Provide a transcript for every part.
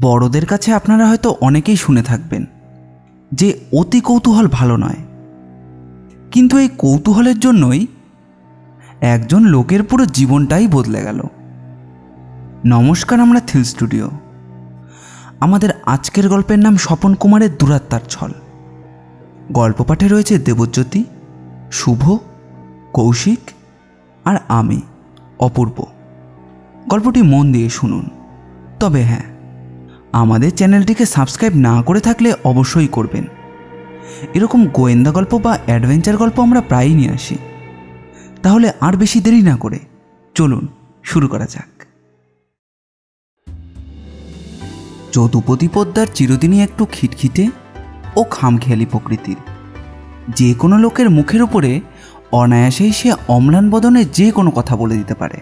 বড়দের কাছে আপনারা হয়তো অনেকেই শুনে থাকবেন যে অতি কৌতূহল ভালো নয়। কিন্তু এই কৌতূহলের জন্যই একজন লোকের পুরো জীবনটাই বদলে গেল। নমস্কার, আমরা থিল স্টুডিও। আমাদের আজকের গল্পের নাম স্বপন কুমারের দুরাত্মার ছল। গল্প পাঠে রয়েছে দেবজ্যোতি, শুভ, কৌশিক আর আমি, অপূর্ব। গল্পটি মন দিয়ে শুনুন। তবে হ্যাঁ আমাদের চ্যানেলটিকে সাবস্ক্রাইব না করে থাকলে অবশ্যই করবেন। এরকম গোয়েন্দা গল্প বা অ্যাডভেঞ্চার গল্প আমরা প্রায়ই নিয়ে আসি। তাহলে আর বেশি দেরি না করে চলুন শুরু করা যাক। যদুপতি পদ্মার চিরদিনই একটু খিটখিটে ও খামখেয়ালি প্রকৃতির। যে কোনো লোকের মুখের উপরে অনায়াসেই সে অম্লান বদনে যে কোনো কথা বলে দিতে পারে।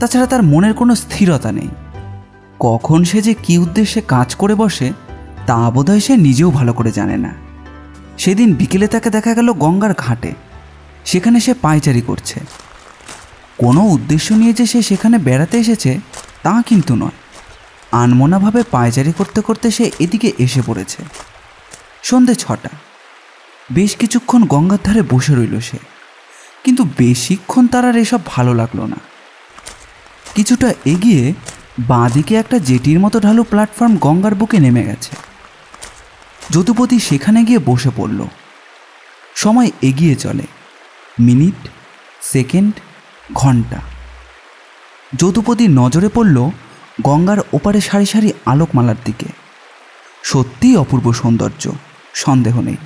তাছাড়া তার মনের কোনো স্থিরতা নেই। কখন সে যে কী উদ্দেশ্যে কাজ করে বসে, তা বোধহয় সে নিজেও ভালো করে জানে না। সেদিন বিকেলে তাকে দেখা গেল গঙ্গার ঘাটে। সেখানে সে পায়চারি করছে। কোনো উদ্দেশ্য নিয়ে যে সে সেখানে বেড়াতে এসেছে, তা কিন্তু নয়। আনমনাভাবে পায়চারি করতে করতে সে এদিকে এসে পড়েছে। সন্ধে ছটা। বেশ কিছুক্ষণ গঙ্গার ধারে বসে রইল সে। কিন্তু বেশিক্ষণ তার আর এসব ভালো লাগল না। কিছুটা এগিয়ে বাঁদিকে একটা জেটির মতো ঢালু প্ল্যাটফর্ম গঙ্গার বুকে নেমে গেছে। যদুপতি সেখানে গিয়ে বসে পড়ল। সময় এগিয়ে চলে। মিনিট, সেকেন্ড, ঘণ্টা। যদুপতির নজরে পড়ল গঙ্গার ওপারে সারি সারি আলোকমালার দিকে। সত্যিই অপূর্ব সৌন্দর্য, সন্দেহ নেই।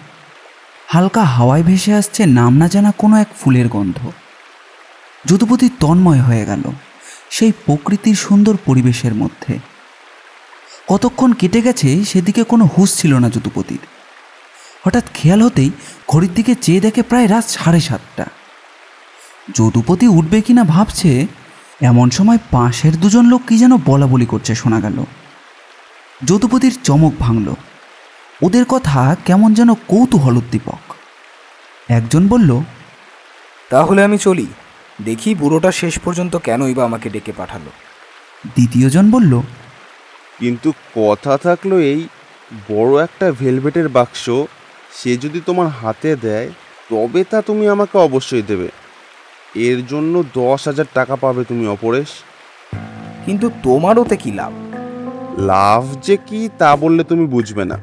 হালকা হাওয়ায় ভেসে আসছে নাম না জানা কোনো এক ফুলের গন্ধ। যদুপতি তন্ময় হয়ে গেল। সেই প্রকৃতির সুন্দর পরিবেশের মধ্যে। কতক্ষণ কেটে গেছে সেদিকে কোনো হুঁশ ছিল না যদুপতির। হঠাৎ খেয়াল হতেই ঘড়ির দিকে চেয়ে দেখে প্রায় রাত সাড়ে সাতটা। যদুপতি উঠবে কিনা ভাবছে, এমন সময় পাশের দুজন লোক কি যেন বলা বলি করছে শোনা গেল। যদুপতির চমক ভাঙল। ওদের কথা কেমন যেন কৌতূহল উদ্দীপক একজন বলল, তাহলে আমি চলি। দেখি বুড়োটা শেষ পর্যন্ত কেনই বা আমাকে ডেকে পাঠালো। দ্বিতীয়জন বলল কিন্তু কথা থাকল এই বড় একটা ভেলভেটের বাক্স সে যদি তোমার হাতে দেয় তবে তা তুমি আমাকে অবশ্যই দেবে। এর জন্য দশ হাজার টাকা পাবে তুমি অপরেশ। কিন্তু তোমার ওতে কি লাভ? লাভ যে কি তা বললে তুমি বুঝবে না।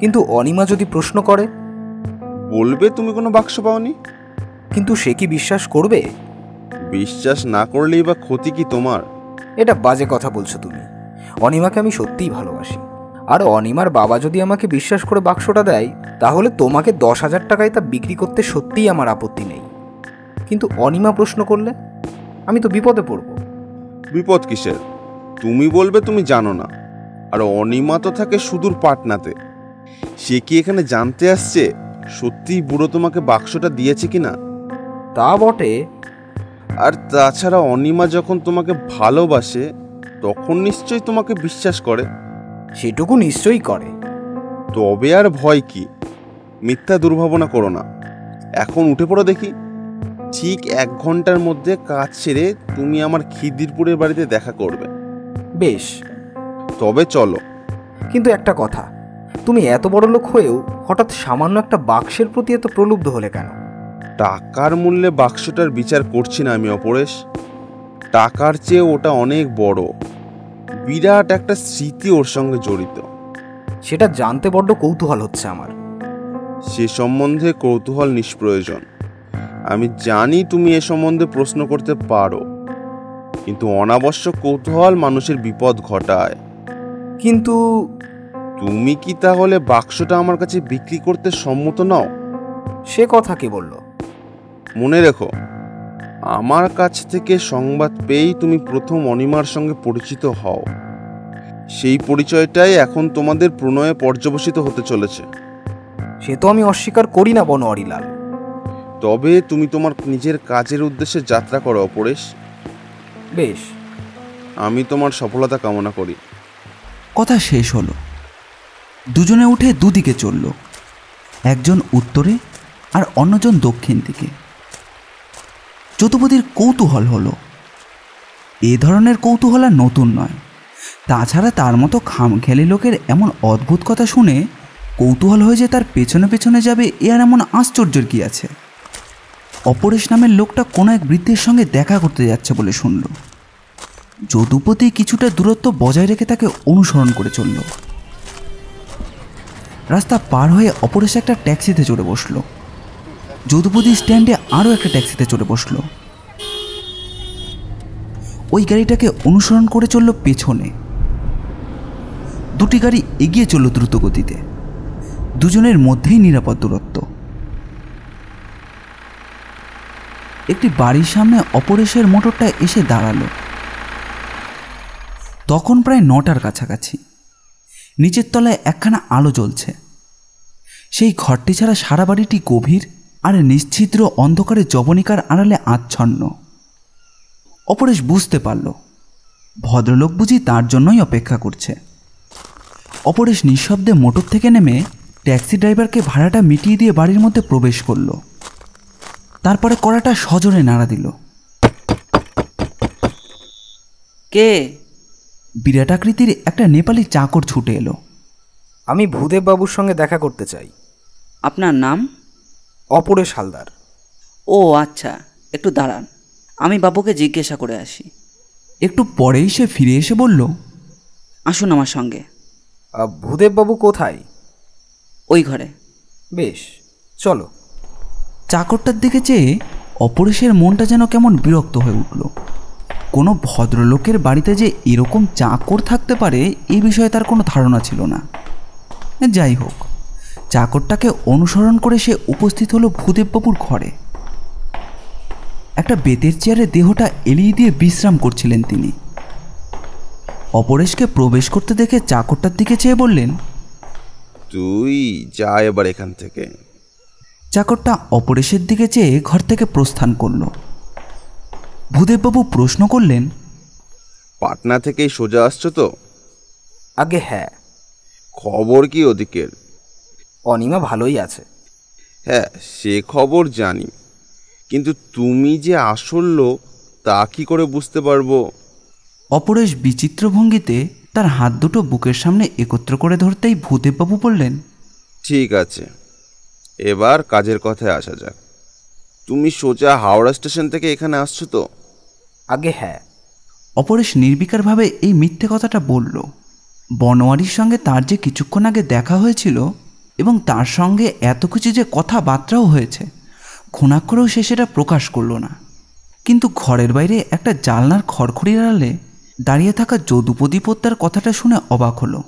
কিন্তু অনিমা যদি প্রশ্ন করে? বলবে তুমি কোনো বাক্স পাওনি? কিন্তু সে কি বিশ্বাস করবে? বিশ্বাস না করলেই বা ক্ষতি কি তোমার? এটা বাজে কথা বলছো তুমি। অনিমাকে আমি সত্যিই ভালোবাসি। আর অনিমার বাবা যদি আমাকে বিশ্বাস করে বাক্সটা দেয় তাহলে তোমাকে দশ হাজার টাকায় তা বিক্রি করতে সত্যিই আমার আপত্তি নেই। কিন্তু অনিমা প্রশ্ন করলে আমি তো বিপদে পড়ব। বিপদ কিসের? তুমি বলবে তুমি জানো না। আর অনিমা তো থাকে সুদূর পাটনাতে। সে কি এখানে জানতে আসছে সত্যিই বুড়ো তোমাকে বাক্সটা দিয়েছে কিনা? তা বটে। আর তাছাড়া অনিমা যখন তোমাকে ভালোবাসে তখন নিশ্চয়ই তোমাকে বিশ্বাস করে। সেটুকু নিশ্চয়ই করে। তবে আর ভয় কি? মিথ্যা দুর্ভাবনা করো না। এখন উঠে পড়ো দেখি। ঠিক এক ঘণ্টার মধ্যে কাজ ছেড়ে তুমি আমার খিদিরপুরের বাড়িতে দেখা করবে। বেশ। তবে চলো। কিন্তু একটা কথা। তুমি এত বড় লোক হয়েও হঠাৎ সামান্য একটা বাক্সের প্রতি এত প্রলুব্ধ হলে কেন? টাকার মূল্যে বাক্সটার বিচার করছি না আমি অপরেশ। টাকার চেয়ে ওটা অনেক বড়। বিরাট একটা স্মৃতি ওর সঙ্গে জড়িত। সেটা জানতে বড্ড কৌতূহল হচ্ছে আমার। সে সম্বন্ধে কৌতূহল নিষ্প্রয়োজন। আমি জানি তুমি এ সম্বন্ধে প্রশ্ন করতে পারো। কিন্তু অনাবশ্যক কৌতূহল মানুষের বিপদ ঘটায়। কিন্তু তুমি কি তাহলে বাক্সটা আমার কাছে বিক্রি করতে সম্মত নও? সে কথা কে বলল? মনে রেখো আমার কাছ থেকে সংবাদ পেয়েই তুমি প্রথম অনিমার সঙ্গে পরিচিত হও। সেই পরিচয়টাই এখন তোমাদের প্রণয়ে পর্যবসিত হতে চলেছে। সে তো আমি অস্বীকার করি না বনোয়ারিলাল। তবে তুমি তোমার নিজের কাজের উদ্দেশ্যে যাত্রা করো অপরেশ। বেশ। আমি তোমার সফলতা কামনা করি। কথা শেষ হলো। দুজনে উঠে দুদিকে চলল। একজন উত্তরে আর অন্যজন দক্ষিণ দিকে। যতুপতির কৌতূহল হলো। এ ধরনের কৌতূহল আর নতুন নয়। তাছাড়া তার মতো খামখেয়ালি লোকের এমন অদ্ভুত কথা শুনে কৌতূহল হয়ে যে তার পেছনে পেছনে যাবে, এ আর এমন আশ্চর্যের কি আছে? অপরেশ নামের লোকটা কোনো এক বৃদ্ধের সঙ্গে দেখা করতে যাচ্ছে বলে শুনল। যদুপতি কিছুটা দূরত্ব বজায় রেখে তাকে অনুসরণ করে চলল। রাস্তা পার হয়ে অপরেশ একটা ট্যাক্সিতে চড়ে বসল। যদুপতি স্ট্যান্ডে আরও একটা ট্যাক্সিতে চড়ে বসল। ওই গাড়িটাকে অনুসরণ করে চলল পেছনে। দুটি গাড়ি এগিয়ে চলল দ্রুত গতিতে দুজনের মধ্যেই নিরাপদ দূরত্ব। একটি বাড়ির সামনে অপরেশের মোটরটা এসে দাঁড়াল। তখন প্রায় নটার কাছাকাছি। নিচের তলায় একখানা আলো জ্বলছে। সেই ঘরটি ছাড়া সারা বাড়িটি গভীর আর নিশ্ছিদ্র অন্ধকারে জবনিকার আড়ালে আচ্ছন্ন। অপরেশ বুঝতে পারল। ভদ্রলোক বুঝি তার জন্যই অপেক্ষা করছে। অপরেশ নিঃশব্দে মোটর থেকে নেমে ট্যাক্সি ড্রাইভারকে ভাড়াটা মিটিয়ে দিয়ে বাড়ির মধ্যে প্রবেশ করল। তারপরে কড়াটা সজোরে নাড়া দিল। কে? বিরাট আকৃতির একটা নেপালি চাকর ছুটে এলো। আমি ভূদেব বাবুর সঙ্গে দেখা করতে চাই। আপনার নাম? অপরেশ হালদার ও আচ্ছা একটু দাঁড়ান আমি বাবুকে জিজ্ঞাসা করে আসি। একটু পরেই সে ফিরে এসে বলল আসুন আমার সঙ্গে। ভূদেববাবু কোথায়? ওই ঘরে। বেশ চলো। চাকরটার দিকে চেয়ে অপরেশের মনটা যেন কেমন বিরক্ত হয়ে উঠল। কোনো ভদ্রলোকের বাড়িতে যে এরকম চাকর থাকতে পারে এই বিষয়ে তার কোনো ধারণা ছিল না। যাই হোক চাকরটাকে অনুসরণ করে সে উপস্থিত হলো ভূদেববাবুর ঘরে। একটা বেতের চেয়ারে দেহটা এলিয়ে দিয়ে বিশ্রাম করছিলেন তিনি। অপরেশকে প্রবেশ করতে দেখে চাকরটার দিকে চেয়ে বললেন তুই যা এবার এখান থেকে। চাকরটা অপরেশের দিকে চেয়ে ঘর থেকে প্রস্থান করল। ভূদেববাবু প্রশ্ন করলেন পাটনা থেকেই সোজা আসছো তো? আগে হ্যাঁ। খবর কি ওদিকের? অনিমা ভালোই আছে। হ্যাঁ সে খবর জানি। কিন্তু তুমি যে আসল লোক তা কি করে বুঝতে পারব? অপরেশ বিচিত্র ভঙ্গিতে তার হাত দুটো বুকের সামনে একত্র করে ধরতেই ভূদেববাবু বললেন ঠিক আছে এবার কাজের কথায় আসা যাক। তুমি সোজা হাওড়া স্টেশন থেকে এখানে আসছো তো? আগে হ্যাঁ। অপরেশ নির্বিকারভাবে এই মিথ্যে কথাটা বলল। বনোয়ারির সঙ্গে তার যে কিছুক্ষণ আগে দেখা হয়েছিল এবং তার সঙ্গে এত কিছু যে কথাবার্তাও হয়েছে ঘুণাক্ষরেও সে সেটা প্রকাশ করল না। কিন্তু ঘরের বাইরে একটা জালনার খড়খড়ির আড়ালে দাঁড়িয়ে থাকা যদুপদী পোদ্দার কথাটা শুনে অবাক হলো।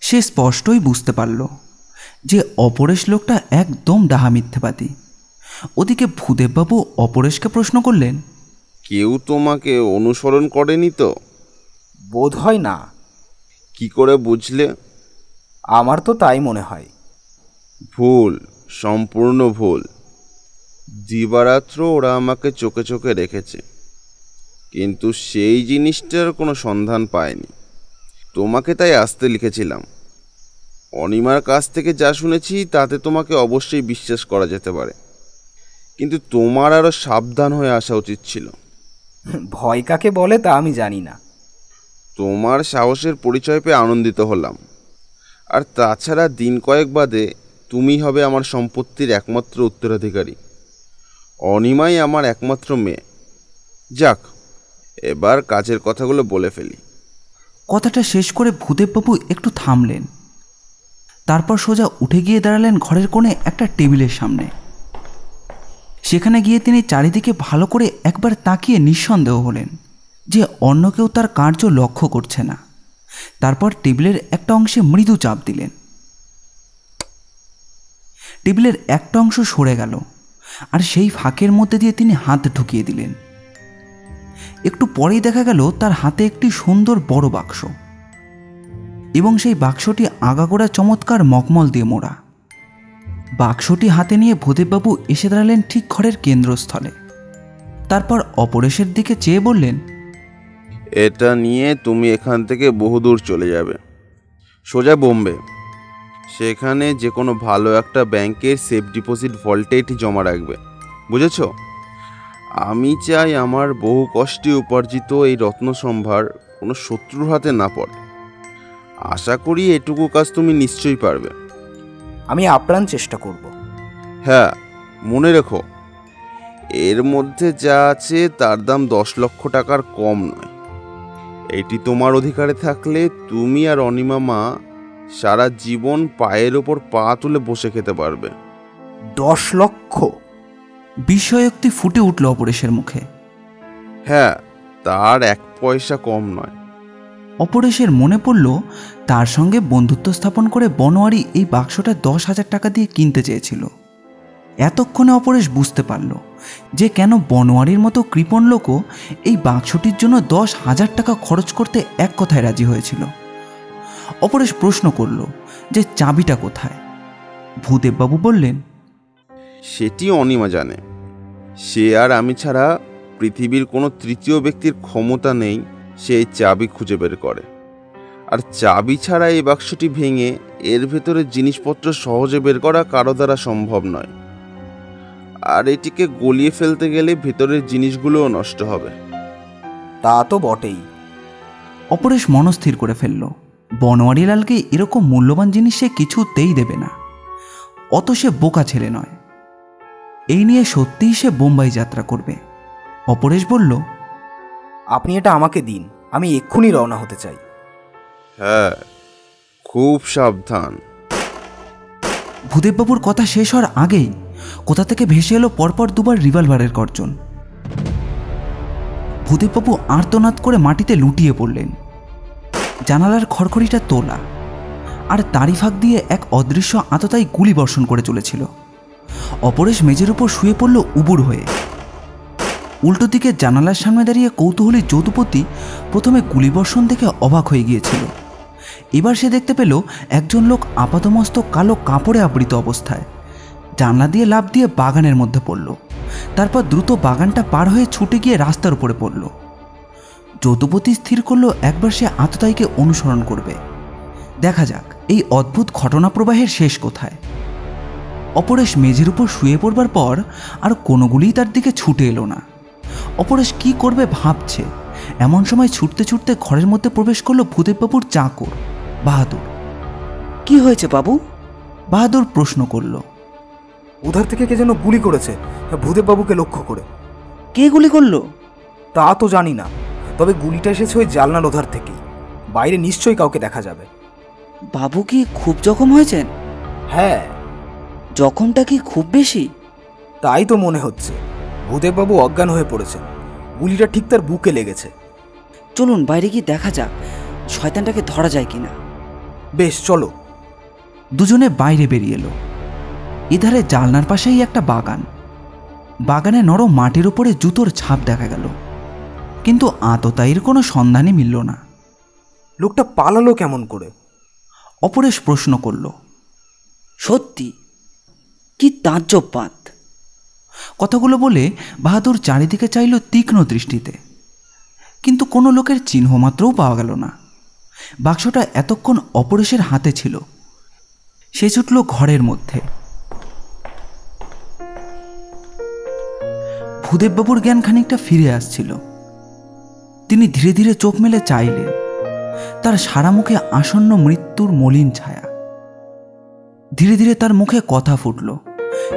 সে স্পষ্টই বুঝতে পারল যে অপরেশ লোকটা একদম ডাহা মিথ্যেবাদী। ওদিকে ভূদেববাবু অপরেশকে প্রশ্ন করলেন কেউ তোমাকে অনুসরণ করেনি তো? বোধ হয় না। কি করে বুঝলে? আমার তো তাই মনে হয়। ভুল সম্পূর্ণ ভুল। দিবারাত্র ওরা আমাকে চোখে চোখে রেখেছে। কিন্তু সেই জিনিসটার কোনো সন্ধান পায়নি। তোমাকে তাই আসতে লিখেছিলাম। অনিমার কাছ থেকে যা শুনেছি তাতে তোমাকে অবশ্যই বিশ্বাস করা যেতে পারে। কিন্তু তোমার আরও সাবধান হয়ে আসা উচিত ছিল। ভয় কাকে বলে তা আমি জানি না। তোমার সাহসের পরিচয় পেয়ে আনন্দিত হলাম। আর তাছাড়া দিন কয়েক বাদে তুমি হবে আমার সম্পত্তির একমাত্র উত্তরাধিকারী। অনিমাই আমার একমাত্র মেয়ে। যাক, এবার কাজের কথাগুলো বলে ফেলি। কথাটা শেষ করে ভূদেববাবু একটু থামলেন। তারপর সোজা উঠে গিয়ে দাঁড়ালেন ঘরের কোণে একটা টেবিলের সামনে। সেখানে গিয়ে তিনি চারিদিকে ভালো করে একবার তাকিয়ে নিঃসন্দেহ হলেন যে অন্য কেউ তার কার্য লক্ষ্য করছে না। তারপর টেবিলের একটা অংশে মৃদু চাপ দিলেন। টেবিলের একটা অংশ সরে গেল, আর সেই ফাঁকের মধ্যে দিয়ে তিনি হাত ঢুকিয়ে দিলেন। একটু পরেই দেখা গেল তার হাতে একটি সুন্দর বড় বাক্স, এবং সেই বাক্সটি আগাগোড়া চমৎকার মকমল দিয়ে মোড়া। বাক্সটি হাতে নিয়ে ভূদেববাবু এসে দাঁড়ালেন ঠিক ঘরের কেন্দ্রস্থলে। তারপর অপরেশের দিকে চেয়ে বললেন, এটা নিয়ে তুমি এখান থেকে বহুদূর চলে যাবে। সোজা বোম্বে। সেখানে যে কোনো ভালো একটা ব্যাংকের সেফ ডিপোজিট ভল্টে এটি জমা রাখবে। বুঝেছ? আমি চাই আমার বহু কষ্টে উপার্জিত এই রত্ন সম্ভার কোনো শত্রুর হাতে না পড়ে। আশা করি এটুকু কাজ তুমি নিশ্চয়ই পারবে। আমি আপ্রাণ চেষ্টা করব। হ্যাঁ মনে রেখো। এর মধ্যে যা আছে তার দাম দশ লক্ষ টাকার কম নয়। এটি তোমার অধিকারে থাকলে তুমি আর অনিমা মা সারা জীবন পায়ের ওপর পা তুলে বসে খেতে পারবে। দশ লক্ষ? বিস্ময়োক্তি ফুটে উঠল অপরেশের মুখে। হ্যাঁ তার এক পয়সা কম নয়। অপরেশের মনে পড়ল তার সঙ্গে বন্ধুত্ব স্থাপন করে বনোয়ারি এই বাক্সটা দশ হাজার টাকা দিয়ে কিনতে চেয়েছিল। এতক্ষণে অপরেশ বুঝতে পারল যে কেন বনোয়ারির মতো কৃপণ লোকও এই বাক্সটির জন্য দশ হাজার টাকা খরচ করতে এক কথায় রাজি হয়েছিল। অপরেশ প্রশ্ন করল যে চাবিটা কোথায়? ভূদেববাবু বললেন সেটি অনিমা জানে। সে আর আমি ছাড়া পৃথিবীর কোনো তৃতীয় ব্যক্তির ক্ষমতা নেই সে এই চাবি খুঁজে বের করে। আর চাবি ছাড়া এই বাক্সটি ভেঙে এর ভেতরে জিনিসপত্র সহজে বের করা কারও দ্বারা সম্ভব নয়। আর এটিকে গলিয়ে ফেলতে গেলে ভেতরের জিনিসগুলোও নষ্ট হবে। তা তো বটেই। অপরেশ মনস্থির করে ফেলল। বনোয়ারিলালকে এরকম মূল্যবান জিনিস সে কিছুতেই দেবে না। অত সে বোকা ছেলে নয়। এই নিয়ে সত্যিই সে বোম্বাই যাত্রা করবে। অপরেশ বলল আপনি এটা আমাকে দিন আমি এক্ষুনি রওনা হতে চাই। হ্যাঁ খুব সাবধান। ভূদেববাবুর কথা শেষ হওয়ার আগেই কোথা থেকে ভেসে এলো পরপর দুবার রিভলভারের গর্জন। ভূদেববাবু আর্তনাদ করে মাটিতে লুটিয়ে পড়লেন। জানালার খড়খড়িটা তোলা আর তারি ফাঁক দিয়ে এক অদৃশ্য আততাই গুলি বর্ষণ করে চলেছিল। অপরেশ মেজের উপর শুয়ে পড়ল উবুর হয়ে। উল্টো দিকে জানালার সামনে দাঁড়িয়ে কৌতূহলী যদুপতি প্রথমে গুলিবর্ষণ দেখে অবাক হয়ে গিয়েছিল। এবার সে দেখতে পেল একজন লোক আপাতমস্তক কালো কাপড়ে আবৃত অবস্থায়। জানলা দিয়ে লাফ দিয়ে বাগানের মধ্যে পড়ল। তারপর দ্রুত বাগানটা পার হয়ে ছুটে গিয়ে রাস্তার উপরে পড়ল। যদুপতি স্থির করল একবার সে আততায়ীকে অনুসরণ করবে। দেখা যাক এই অদ্ভুত ঘটনা প্রবাহের শেষ কোথায়। অপরেশ মেঝের উপর শুয়ে পড়বার পর আর কোনোগুলিই তার দিকে ছুটে এলো না। অপরেশ কি করবে ভাবছে। এমন সময় ছুটতে ছুটতে ঘরের মধ্যে প্রবেশ করল ভূদেববাবুর চাকর বাহাদুর। কি হয়েছে বাবু? বাহাদুর প্রশ্ন করল। উধার থেকে কে যেন গুলি করেছে ভূদেববাবুকে লক্ষ্য করে। কে গুলি করল? তা তো জানি না। তবে গুলিটা এসেছে ওই জালনার ওধার থেকেই। বাইরে নিশ্চয়ই কাউকে দেখা যাবে। বাবু কি খুব জখম হয়েছেন? হ্যাঁ। জখমটা কি খুব বেশি? তাই তো মনে হচ্ছে। ভূদেববাবু অজ্ঞান হয়ে পড়েছেন। গুলিটা ঠিক তার বুকে লেগেছে। চলুন বাইরে গিয়ে দেখা যাক শয়তানটাকে ধরা যায় কিনা। বেশ চলো। দুজনে বাইরে বেরিয়ে এলো। এধারে জালনার পাশেই একটা বাগান। বাগানে নরম মাটির উপরে জুতোর ছাপ দেখা গেল। কিন্তু আততায়ীর কোনো সন্ধানই মিলল না। লোকটা পালালো কেমন করে? অপরেশ প্রশ্ন করল সত্যি? কি তাজ্জবপাত কথাগুলো বলে বাহাদুর চারিদিকে চাইল তীক্ষ্ণ দৃষ্টিতে। কিন্তু কোনো লোকের চিহ্ন মাত্রও পাওয়া গেল না। বাক্সটা এতক্ষণ অপরেশের হাতে ছিল। সে ছুটল ঘরের মধ্যে। ভূদেববাবুর জ্ঞান খানিকটা ফিরে আসছিল। তিনি ধীরে ধীরে চোখ মেলে চাইলেন তার সারা মুখে আসন্ন মৃত্যুর মলিন ছায়া। ধীরে ধীরে তার মুখে কথা ফুটল।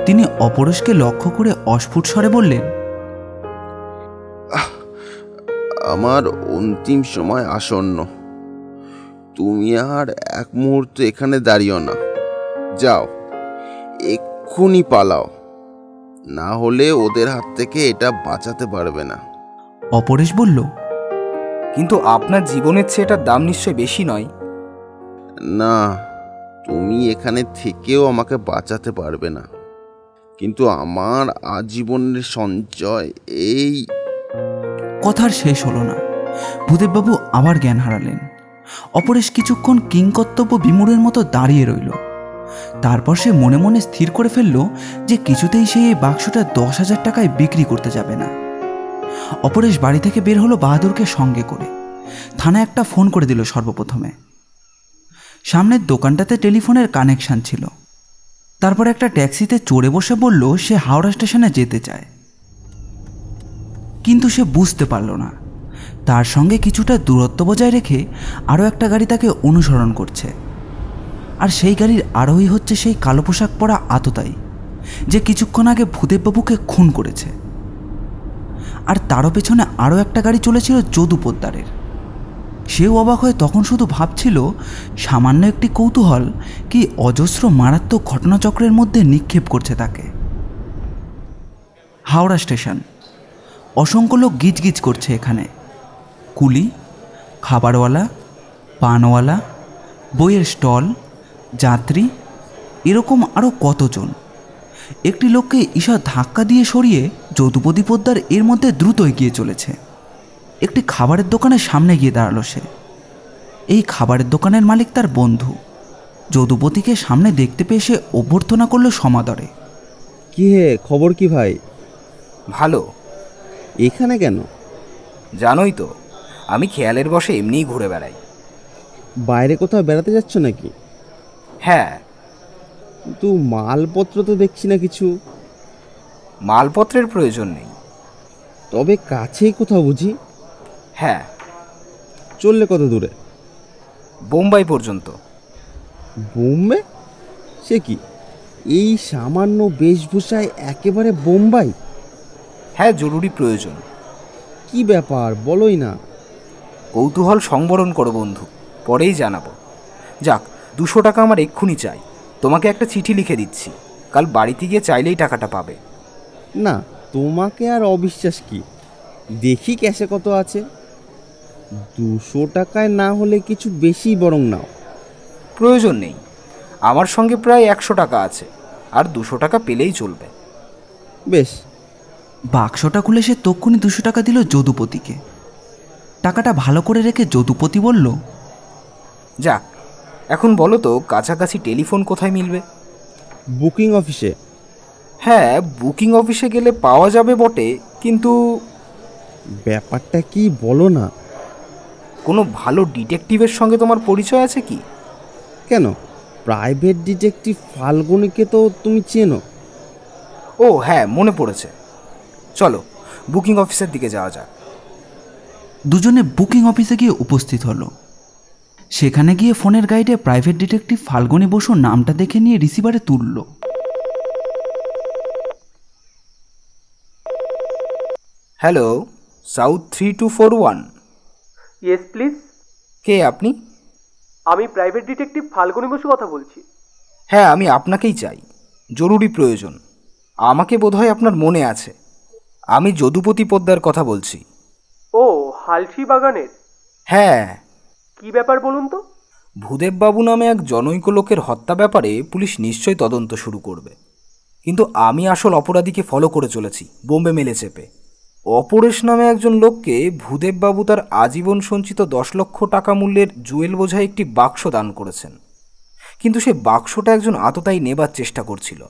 তিনি অপরেশকে লক্ষ্য করে অস্ফুট স্বরে বললেন আমার অন্তিম সময় আসন্ন। তুমি আর এক মুহূর্ত এখানে দাঁড়িও না। যাও এক্ষুনি পালাও। না হলে ওদের হাত থেকে এটা বাঁচাতে পারবে না। অপরেশ বলল কিন্তু আপনার জীবনের চেয়ে এটার দাম নিশ্চয়ই বেশি নয়। না তুমি এখানে থেকেও আমাকে বাঁচাতে পারবে না। কিন্তু আমার আজীবনের সঞ্চয় এই কথার শেষ হলো না। ভূদেববাবু আবার জ্ঞান হারালেন। অপরেশ কিছুক্ষণ কিংকর্তব্য বিমূঢ়ের মতো দাঁড়িয়ে রইল। তারপর সে মনে মনে স্থির করে ফেলল যে কিছুতেই সে এই বাক্সটা দশ হাজার টাকায় বিক্রি করতে যাবে না। অপরেশ বাড়ি থেকে বের হলো বাহাদুরকে সঙ্গে করে। থানায় একটা ফোন করে দিল সর্বপ্রথমে। সামনের দোকানটাতে টেলিফোনের কানেকশন ছিল। তারপর একটা ট্যাক্সিতে চড়ে বসে বলল, সে হাওড়া স্টেশনে যেতে চায়। কিন্তু সে বুঝতে পারল না। তার সঙ্গে কিছুটা দূরত্ব বজায় রেখে আরও একটা গাড়ি তাকে অনুসরণ করছে। আর সেই গাড়ির আরোহী হচ্ছে সেই কালো পোশাক পরা আততাই যে কিছুক্ষণ আগে ভূদেববাবুকে খুন করেছে। আর তারও পেছনে আরও একটা গাড়ি চলেছিল যদু পোদ্দারের সেও অবাক হয়ে তখন শুধু ভাবছিল, সামান্য একটি কৌতূহল কি অজস্র মারাত্মক ঘটনাচক্রের মধ্যে নিক্ষেপ করছে তাকে। হাওড়া স্টেশন। অসংখ্য লোক গিজগিজ করছে এখানে। কুলি, খাবারওয়ালা, পানওয়ালা, বইয়ের স্টল, যাত্রী, এরকম আরও কতজন? একটি লোককে ঈশা ধাক্কা দিয়ে সরিয়ে যদুপতি পোদ্দার এর মধ্যে দ্রুত এগিয়ে চলেছে। একটি খাবারের দোকানের সামনে গিয়ে দাঁড়াল সে। এই খাবারের দোকানের মালিক তার বন্ধু। যদুপতিকে সামনে দেখতে পেয়ে সে অভ্যর্থনা করল সমাদরে। কি হে খবর কি ভাই? ভালো। এখানে কেন? জানোই তো আমি খেয়ালের বসে এমনিই ঘুরে বেড়াই। বাইরে কোথাও বেড়াতে যাচ্ছ নাকি? হ্যাঁ কিন্তু মালপত্র তো দেখছি না কিছু। মালপত্রের প্রয়োজন নেই। তবে কাছেই কোথাও বুঝি? হ্যাঁ। চললে কত দূরে? বোম্বাই পর্যন্ত। বোম্বে? সে কি? এই সামান্য বেশভূষায় একেবারে বোম্বাই? হ্যাঁ জরুরি প্রয়োজন। কি ব্যাপার বলোই না। কৌতূহল সংবরণ করো বন্ধু পরেই জানাব। যাক দুশো টাকা আমার এক্ষুনি চাই। তোমাকে একটা চিঠি লিখে দিচ্ছি। কাল বাড়িতে গিয়ে চাইলেই টাকাটা পাবে। না তোমাকে আর অবিশ্বাস কি? দেখি ক্যাশে কত আছে। দুশো টাকায় না হলে কিছু বেশি বরং নাও। প্রয়োজন নেই। আমার সঙ্গে প্রায় একশো টাকা আছে। আর দুশো টাকা পেলেই চলবে। বেশ। বাক্সটা খুলে সে তক্ষুনি দুশো টাকা দিল যদুপতিকে। টাকাটা ভালো করে রেখে যদুপতি বলল যাক এখন বলো তো কাছাকাছি টেলিফোন কোথায় মিলবে? বুকিং অফিসে। হ্যাঁ বুকিং অফিসে গেলে পাওয়া যাবে বটে কিন্তু ব্যাপারটা কি বলো না? কোনো ভালো ডিটেকটিভের সঙ্গে তোমার পরিচয় আছে কি? কেন? প্রাইভেট ডিটেকটিভ ফাল্গুনিকে তো তুমি চেনো। ও হ্যাঁ মনে পড়েছে। চলো বুকিং অফিসের দিকে যাওয়া যাক। দুজনে বুকিং অফিসে গিয়ে উপস্থিত হলো। সেখানে গিয়ে ফোনের গাইডে প্রাইভেট ডিটেকটিভ ফাল্গুনি বসু নামটা দেখে নিয়ে রিসিভারে তুলল। Hello south three two four one. Yes please কে আপনি? আমি প্রাইভেট ডিটেকটিভ ফাল্গুনি বসু কথা বলছি। হ্যাঁ আমি আপনাকেই চাই। জরুরি প্রয়োজন। আমাকে বোধহয় আপনার মনে আছে। আমি যদুপতি পোদ্দার কথা বলছি। ও হালসি বাগানের? হ্যাঁ। কি ব্যাপার বলুন তো? ভূদেববাবু নামে এক জনৈক লোকের হত্যা ব্যাপারে পুলিশ নিশ্চয়ই তদন্ত শুরু করবে। কিন্তু আমি আসল অপরাধীকে ফলো করে চলেছি, বোম্বে মেলে চেপে। অপরেশ নামে একজন লোককে ভূদেববাবু তার আজীবন সঞ্চিত দশ লক্ষ টাকা মূল্যের জুয়েল বোঝায় একটি বাক্স দান করেছেন। কিন্তু সে বাক্সটা একজন আততায়ী নেবার চেষ্টা করছিল।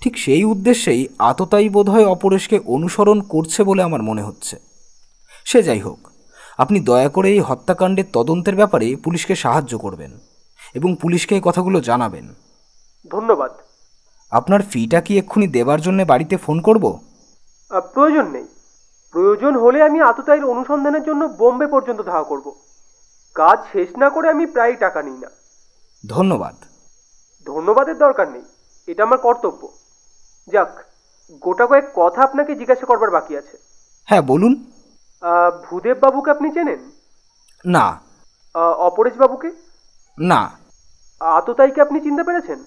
ঠিক সেই উদ্দেশ্যেই আততায়ী বোধহয় অপরেশকে অনুসরণ করছে বলে আমার মনে হচ্ছে। সে যাই হোক আপনি দয়া করে এই হত্যাকাণ্ডের তদন্তের ব্যাপারে পুলিশকে সাহায্য করবেন এবং পুলিশকে এই কথাগুলো জানাবেন। ধন্যবাদ। আপনার ফিটা কি এক্ষুনি দেবার জন্য বাড়িতে ফোন করব? আহ, প্রয়োজন নেই। প্রয়োজন হলে আমি আততায়ীর অনুসন্ধানের জন্য বোম্বে পর্যন্ত ধাওয়া করব। কাজ শেষ না করে আমি প্রায় টাকা নিই না। ধন্যবাদ। ধন্যবাদের দরকার নেই। এটা আমার কর্তব্য। যাক গোটা কয়েক কথা আপনাকে জিজ্ঞাসা করবার বাকি আছে। হ্যাঁ বলুন। ভূদেব বাবুকে আপনি চেনেন? না। অপরেশ বাবুকে? না। আততায়ীকে আপনি চিনতে পেরেছেন?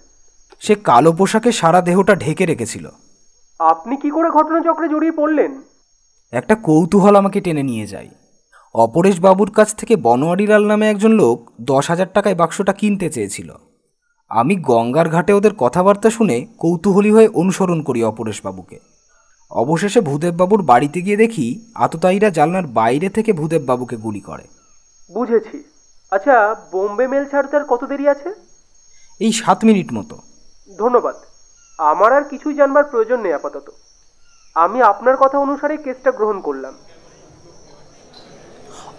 সে কালো পোশাকে সারা দেহটা ঢেকে রেখেছিল। আপনি কি করে ঘটনাচক্রে জড়িয়ে পড়লেন? একটা কৌতূহল আমাকে টেনে নিয়ে যায়। অপরেশ বাবুর কাছ থেকে বনোয়ারিলাল নামে একজন লোক দশ হাজার টাকায় বাক্সটা কিনতে চেয়েছিল। আমি গঙ্গার ঘাটে ওদের কথাবার্তা শুনে কৌতূহলী হয়ে অনুসরণ করি অপরেশ বাবুকে। অবশেষে ভূদেববাবুর বাড়িতে গিয়ে দেখি আততায়ীরা জানলার বাইরে থেকে ভূদেববাবুকে গুলি করে। বুঝেছি। আচ্ছা বোম্বে মেল ছাড়তে আর কত দেরি আছে? এই সাত মিনিট মতো। ধন্যবাদ। আমার আর কিছুই জানবার প্রয়োজন নেই আপাতত। আমি আপনার কথা অনুসারে কেসটা গ্রহণ করলাম।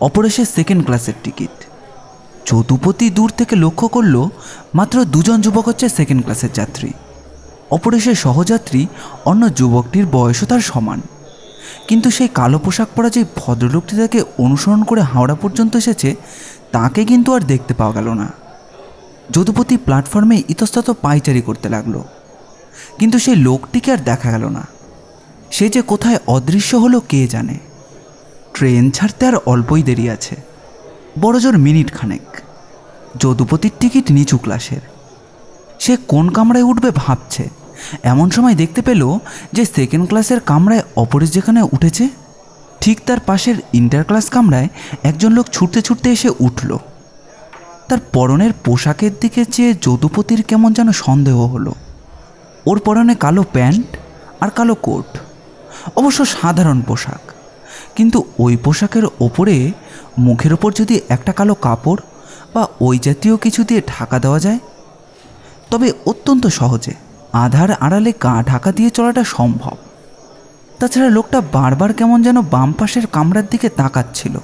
অপরেশের সেকেন্ড ক্লাসের টিকিট চতুপতি দূর থেকে লক্ষ্য করল মাত্র দুজন যুবক হচ্ছে সেকেন্ড ক্লাসের যাত্রী। অপরেশের সহযাত্রী অন্য যুবকটির বয়সও তার সমান। কিন্তু সেই কালো পোশাক পরা যে ভদ্রলোকটি তাকে অনুসরণ করে হাওড়া পর্যন্ত এসেছে, তাকে কিন্তু আর দেখতে পাওয়া গেল না। যদুপতি প্ল্যাটফর্মে ইতস্তত পাইচারি করতে লাগল। কিন্তু সেই লোকটিকে আর দেখা গেল না। সে যে কোথায় অদৃশ্য হলো কে জানে? ট্রেন ছাড়তে আর অল্পই দেরি আছে। বড়জোর মিনিট খানেক যদুপতির টিকিট নিচু ক্লাসের। সে কোন কামরায় উঠবে ভাবছে। এমন সময় দেখতে পেল যে সেকেন্ড ক্লাসের কামরায় অপরেশ যেখানে উঠেছে, ঠিক তার পাশের ইন্টার ক্লাস কামরায় একজন লোক ছুটতে ছুটতে এসে উঠল। তার পরনের পোশাকের দিকে চেয়ে যদুপতির কেমন যেন সন্দেহ হলো। ওর পরনে কালো প্যান্ট আর কালো কোট, অবশ্য সাধারণ পোশাক। কিন্তু ওই পোশাকের ওপরে মুখের ওপর যদি একটা কালো কাপড় বা ওই জাতীয় কিছু দিয়ে ঢাকা দেওয়া যায় তবে অত্যন্ত সহজে আধার আড়ালে গা ঢাকা দিয়ে চলাটা সম্ভব। তাছাড়া লোকটা বারবার কেমন যেন বাম পাশের কামরার দিকে তাকাচ্ছিল।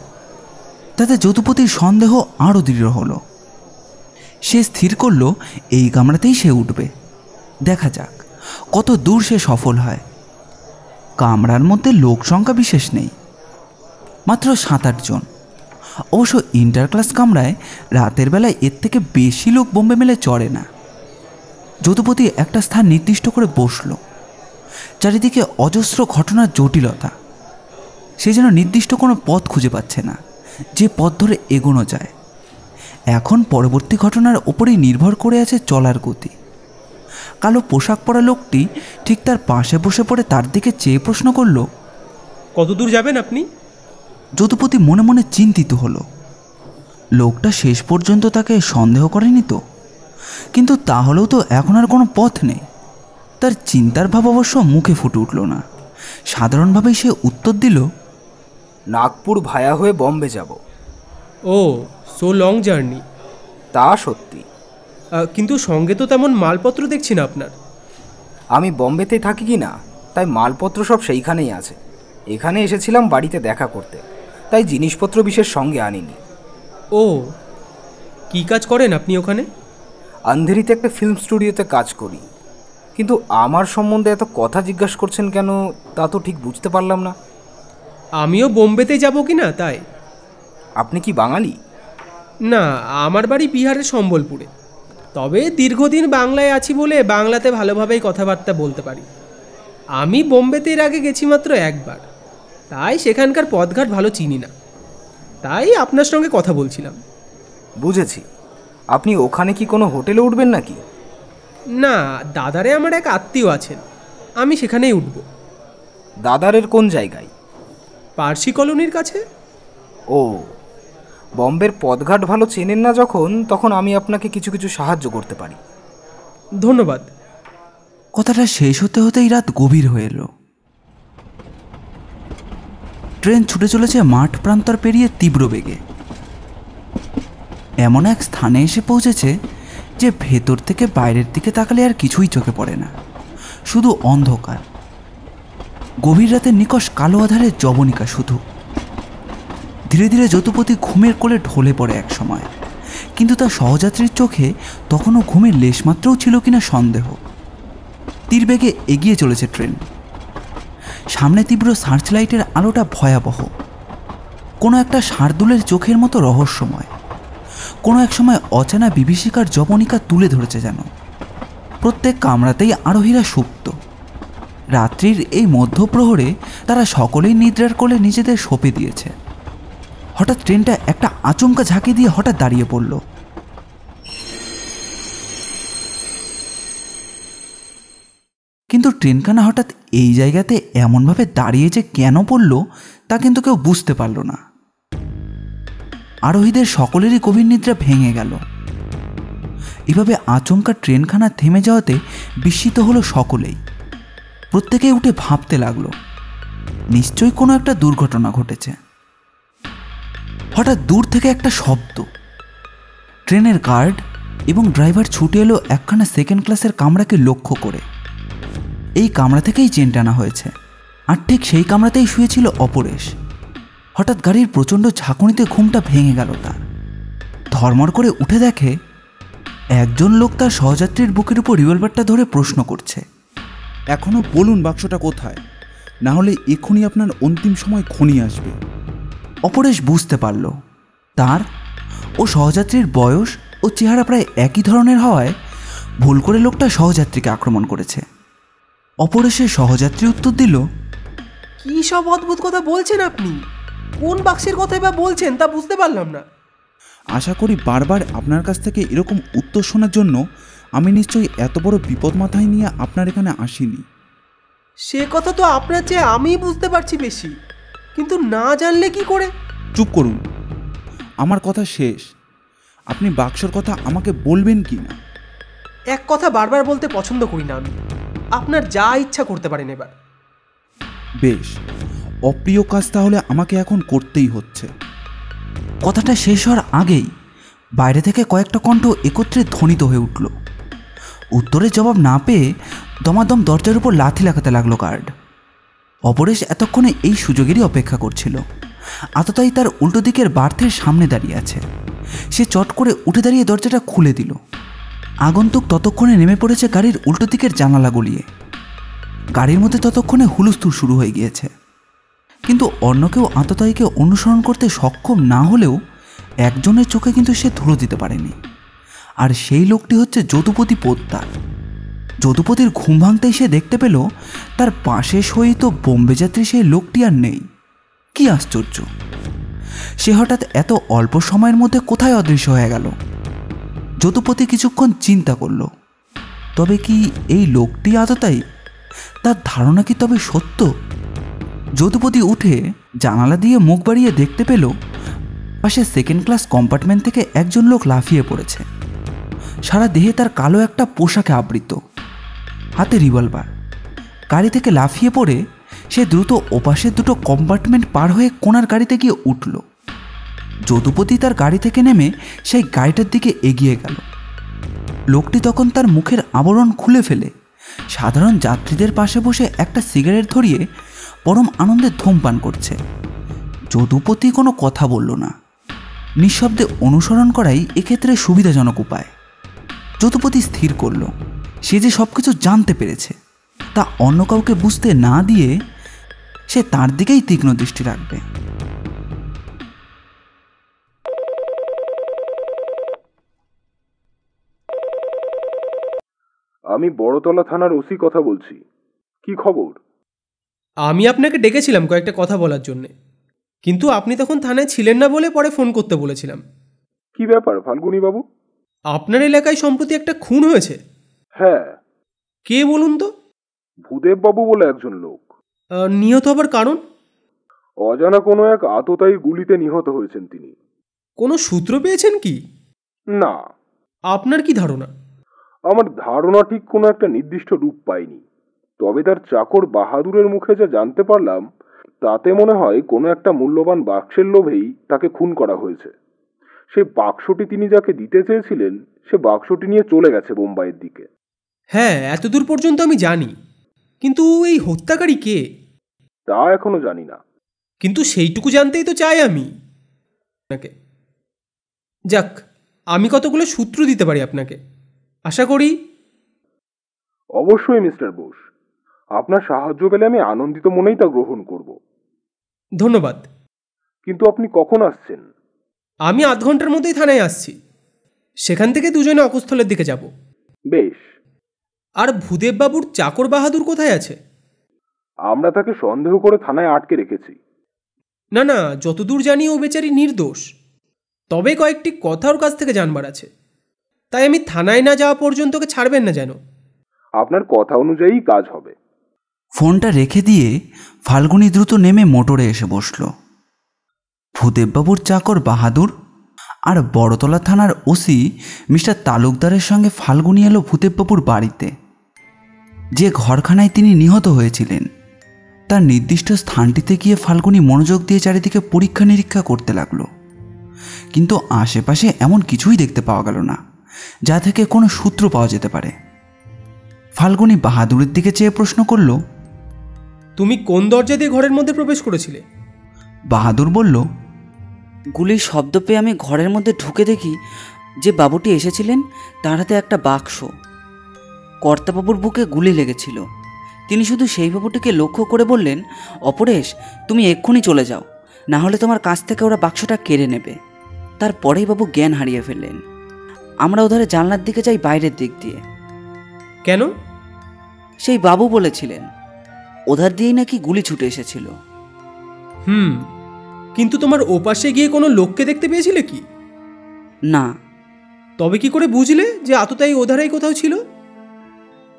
তাতে যদুপতির সন্দেহ আরও দৃঢ় হলো। সে স্থির করল, এই কামরাতেই সে উঠবে। দেখা যাক, কত দূর সে সফল হয়। কামরার মধ্যে লোক সংখ্যা বিশেষ নেই। মাত্র সাত আটজন অবশ্য ইন্টার ক্লাস কামরায় রাতের বেলায় এর থেকে বেশি লোক বোম্বে মেলে চড়ে না। যদুপতি একটা স্থান নির্দিষ্ট করে বসল। চারিদিকে অজস্র ঘটনার জটিলতা। সে যেন নির্দিষ্ট কোনো পথ খুঁজে পাচ্ছে না যে পথ ধরে এগোনো যায়। এখন পরবর্তী ঘটনার ওপরেই নির্ভর করে আছে চলার গতি। কালো পোশাক পরা লোকটি ঠিক তার পাশে বসে পড়ে তার দিকে চেয়ে প্রশ্ন করল কত দূর যাবেন আপনি? যদুপতি মনে মনে চিন্তিত হলো। লোকটা শেষ পর্যন্ত তাকে সন্দেহ করেনি তো? কিন্তু তাহলেও তো এখন আর কোনো পথ নেই। তার চিন্তার ভাব অবশ্য মুখে ফুটে উঠল না। সাধারণভাবেই সে উত্তর দিল নাগপুর ভায়া হয়ে বম্বে যাব। ও সো লং জার্নি তা সত্যি। কিন্তু সঙ্গে তো তেমন মালপত্র দেখছি না আপনার। আমি বম্বেতে থাকি কি না? তাই মালপত্র সব সেইখানেই আছে। এখানে এসেছিলাম বাড়িতে দেখা করতে। তাই জিনিসপত্র বিশেষ সঙ্গে আনিনি। ও কি কাজ করেন আপনি ওখানে? আন্ধেরিতে একটা ফিল্ম স্টুডিওতে কাজ করি। কিন্তু আমার সম্বন্ধে এত কথা জিজ্ঞাসা করছেন কেন তা তো ঠিক বুঝতে পারলাম না। আমিও বোম্বেতে যাব কি না তাই? আপনি কি বাঙালি? না আমার বাড়ি বিহারের সম্বলপুরে। তবে দীর্ঘদিন বাংলায় আছি বলে বাংলাতে ভালোভাবেই কথাবার্তা বলতে পারি। আমি বোম্বেতে এর আগে গেছি মাত্র একবার। তাই সেখানকার পথঘাট ভালো চিনি না। তাই আপনার সঙ্গে কথা বলছিলাম। বুঝেছি। আপনি ওখানে কি কোনো হোটেলে উঠবেন নাকি? না দাদারে আমার এক আত্মীয় আছেন। আমি সেখানেই উঠব। দাদারের কোন জায়গায়? পার্সি কলোনির কাছে। ও বম্বের পথঘাট ভালো চেনেন না যখন তখন আমি আপনাকে কিছু কিছু সাহায্য করতে পারি। ধন্যবাদ। কথাটা শেষ হতে হতেই রাত গভীর হয়ে এলো। ট্রেন ছুটে চলেছে মাঠ প্রান্তর পেরিয়ে তীব্র বেগে। এমন এক স্থানে এসে পৌঁছেছে যে ভেতর থেকে বাইরের দিকে তাকালে আর কিছুই চোখে পড়ে না। শুধু অন্ধকার। গভীর রাতে নিকশ কালো আধারে জবনিকা শুধু। ধীরে ধীরে যতুপতি ঘুমের কোলে ঢলে পড়ে এক সময়। কিন্তু তার সহযাত্রীর চোখে তখনও ঘুমের লেশমাত্রও ছিল কিনা সন্দেহ। তীর বেগে এগিয়ে চলেছে ট্রেন। সামনে তীব্র সার্চ লাইটের আলোটা ভয়াবহ। কোনো একটা শার্দুলের চোখের মতো রহস্যময়। কোনো এক সময় অচেনা বিভীষিকার জবনিকা তুলে ধরেছে যেন। প্রত্যেক কামরাতেই আরোহীরা সুপ্ত। রাত্রির এই মধ্যপ্রহরে তারা সকলেই নিদ্রার কোলে নিজেদের সঁপে দিয়েছে। হঠাৎ ট্রেনটা একটা আচমকা ঝাঁকি দিয়ে হঠাৎ দাঁড়িয়ে পড়ল। কিন্তু ট্রেনখানা হঠাৎ এই জায়গাতে এমনভাবে দাঁড়িয়ে যে কেন পড়ল, তা কিন্তু কেউ বুঝতে পারল না। আরোহীদের সকলেরই গভীর নিদ্রা ভেঙে গেল। এভাবে আচমকা ট্রেনখানা থেমে যাওয়াতে বিস্মিত হলো সকলেই। প্রত্যেকে উঠে ভাবতে লাগল, নিশ্চয়ই কোনো একটা দুর্ঘটনা ঘটেছে। হঠাৎ দূর থেকে একটা শব্দ। ট্রেনের গার্ড এবং ড্রাইভার ছুটে এলো একখানা সেকেন্ড ক্লাসের কামরাকে লক্ষ্য করে। এই কামরা থেকেই চেন টানা হয়েছে, আর ঠিক সেই কামরাতেই শুয়েছিল অপরেশ। হঠাৎ গাড়ির প্রচণ্ড ঝাঁকুনিতে ঘুমটা ভেঙে গেল তার। ধর্মর করে উঠে দেখে একজন লোক তার সহযাত্রীর বুকের উপর রিভলভারটা ধরে প্রশ্ন করছে। এখনও বলুন বাক্সটা কোথায়? না হলে এখনই আপনার অন্তিম সময় খনি আসবে। অপরেশ বুঝতে পারল। তার ও সহযাত্রীর বয়স ও চেহারা প্রায় একই ধরনের হওয়ায় ভুল করে লোকটা সহযাত্রীকে আক্রমণ করেছে। অপরেশের সহযাত্রী উত্তর দিল কী সব অদ্ভুত কথা বলছেন আপনি? কোন বাক্সের কথাই বা বলছেন তা বুঝতে পারলাম না। আশা করি বারবার আপনার কাছ থেকে এরকম উত্তর শোনার জন্য আমি নিশ্চয়ই এত বড় বিপদ মাথায় নিয়ে আপনার এখানে আসিনি। সে কথা তো আপনার চেয়ে আমিই বুঝতে পারছি বেশি। কিন্তু না জানলে কি করে? চুপ করুন। আমার কথা শেষ। আপনি বাক্সর কথা আমাকে বলবেন কি না? এক কথা বারবার বলতে পছন্দ করি না আমি। আপনার যা ইচ্ছা করতে পারেন এবার। বেশ। অপ্রিয় কাজ তাহলে আমাকে এখন করতেই হচ্ছে। কথাটা শেষ হওয়ার আগেই বাইরে থেকে কয়েকটা কণ্ঠ একত্রে ধ্বনিত হয়ে উঠল। উত্তরের জবাব না পেয়ে দমাদম দরজার উপর লাথি লাগাতে লাগল গার্ড। অপরেশ এতক্ষণে এই সুযোগেরই অপেক্ষা করছিল। আততাই তার উল্টো দিকের বার্থের সামনে দাঁড়িয়ে আছে। সে চট করে উঠে দাঁড়িয়ে দরজাটা খুলে দিল। আগন্তুক ততক্ষণে নেমে পড়েছে গাড়ির উল্টো দিকের জানালা গলিয়ে। গাড়ির মধ্যে ততক্ষণে হুলস্থুল শুরু হয়ে গিয়েছে। কিন্তু অন্য কেউ আততায়ীকে অনুসরণ করতে সক্ষম না হলেও একজনের চোখে কিন্তু সে ধুলো দিতে পারেনি। আর সেই লোকটি হচ্ছে যদুপতি পোদ্দার যদুপতির ঘুম ভাঙতেই সে দেখতে পেল, তার পাশে সহিত বোম্বে যাত্রী সেই লোকটি আর নেই। কি আশ্চর্য! সে হঠাৎ এত অল্প সময়ের মধ্যে কোথায় অদৃশ্য হয়ে গেল? যদুপতি কিছুক্ষণ চিন্তা করল। তবে কি এই লোকটি আততায়ী তার ধারণা কি তবে সত্য? যদুপতি উঠে জানালা দিয়ে মুখ বাড়িয়ে দেখতে পেল, পাশে সেকেন্ড ক্লাস কম্পার্টমেন্ট থেকে একজন লোক লাফিয়ে পড়েছে। সারা দেহে তার কালো একটা পোশাকে আবৃত। হাতে রিভলভার গাড়ি থেকে লাফিয়ে পড়ে সে দ্রুত ওপাশের দুটো কম্পার্টমেন্ট পার হয়ে কোনার গাড়িতে গিয়ে উঠল। যদুপতি তার গাড়ি থেকে নেমে সেই গাড়িটার দিকে এগিয়ে গেল। লোকটি তখন তার মুখের আবরণ খুলে ফেলে। সাধারণ যাত্রীদের পাশে বসে একটা সিগারেট ধরিয়ে পরম আনন্দে ধূমপান করছে। যদুপতি কোনো কথা বলল না। নিঃশব্দে অনুসরণ করাই এক্ষেত্রে সুবিধাজনক উপায়। যদুপতি স্থির করল, সে যে সব কিছু জানতে পেরেছে, তা অন্য কাউকে বুঝতে না দিয়ে সে তার দিকেই তীক্ষ্ণ দৃষ্টি রাখবে। আমি বড়তলা থানার ওসি কথা বলছি। কি খবর? আমি আপনাকে ডেকেছিলাম কয়েকটা কথা বলার জন্যে। কিন্তু আপনি তখন থানায় ছিলেন না বলে পরে ফোন করতে বলেছিলাম। কি ব্যাপার ফাল্গুনি বাবু আপনার এলাকায় সম্প্রতি একটা খুন হয়েছে? হ্যাঁ। কে বলুন তো? ভূদেব বাবু বলে একজন লোক। নিহত হবার কারণ? অজানা কোনো এক আততায়ীর গুলিতে নিহত হয়েছেন তিনি। কোনো সূত্র পেয়েছেন কি? না। আপনার কি ধারণা? আমার ধারণা ঠিক কোনো একটা নির্দিষ্ট রূপ পাইনি তবে তার চাকর বাহাদুরের মুখে যা জানতে পারলাম তাতে মনে হয় কোনো একটা মূল্যবান বাক্সের লোভেই তাকে খুন করা হয়েছে। সেই বাক্সটি তিনি যাকে দিতে চেয়েছিলেন সে বাক্সটি নিয়ে চলে গেছে বোম্বাইয়ের দিকে। হ্যাঁ এতদূর পর্যন্ত আমি জানি। কিন্তু এই হত্যাকারী কে? তা এখনও জানি না। কিন্তু সেইটুকু জানতেই তো চাই আমি। আপনাকে। যাক আমি কতগুলো সূত্র দিতে পারি আপনাকে? আশা করি? অবশ্যই মিস্টার বোস। আপনার সাহায্য পেলে আমি আনন্দিত মনেই তা গ্রহণ করব। ধন্যবাদ। কিন্তু আপনি কখন আসছেন? আমি আধ ঘণ্টার মধ্যেই থানায় আসছি। সেখান থেকে দুজনে অকস্থলের দিকে যাব। বেশ। আর ভূদেব বাবুর চাকর বাহাদুর কোথায় আছে? আমরা তাকে সন্দেহ করে থানায় আটকে রেখেছি। না না যতদূর জানি ও বেচারি নির্দোষ। তবে কয়েকটি কথা ওর কাছ থেকে জানবার আছে। তাই আমি থানায় না যাওয়া পর্যন্ত ওকে ছাড়বেন না যেন। আপনার কথা অনুযায়ী কাজ হবে। ফোনটা রেখে দিয়ে ফাল্গুনি দ্রুত নেমে মোটরে এসে বসল। ভূদেববাবুর চাকর বাহাদুর আর বড়তলা থানার ওসি মিস্টার তালুকদারের সঙ্গে ফাল্গুনি এলো ভূদেববাবুর বাড়িতে। যে ঘরখানায় তিনি নিহত হয়েছিলেন, তার নির্দিষ্ট স্থানটিতে গিয়ে ফাল্গুনি মনোযোগ দিয়ে চারিদিকে পরীক্ষা নিরীক্ষা করতে লাগল। কিন্তু আশেপাশে এমন কিছুই দেখতে পাওয়া গেল না, যা থেকে কোনো সূত্র পাওয়া যেতে পারে। ফাল্গুনি বাহাদুরের দিকে চেয়ে প্রশ্ন করল তুমি কোন দরজা দিয়ে ঘরের মধ্যে প্রবেশ করেছিলে? বাহাদুর বলল গুলির শব্দ পেয়ে আমি ঘরের মধ্যে ঢুকে দেখি যে বাবুটি এসেছিলেন তার হাতে একটা বাক্স। কর্তাবাবুর বুকে গুলি লেগেছিল। তিনি শুধু সেই বাবুটিকে লক্ষ্য করে বললেন অপরেশ তুমি এক্ষুনি চলে যাও। না হলে তোমার কাছ থেকে ওরা বাক্সটা কেড়ে নেবে। তারপরেই বাবু জ্ঞান হারিয়ে ফেললেন। আমরা ওধারে জানলার দিকে যাই বাইরের দিক দিয়ে। কেন? সেই বাবু বলেছিলেন ওধার দিয়েই নাকি গুলি ছুটে এসেছিল। হুম কিন্তু তোমার ওপাশে গিয়ে কোনো লোককে দেখতে পেয়েছিলে কি? না। তবে কি করে বুঝলে যে আততাই ওধারেই কোথাও ছিল?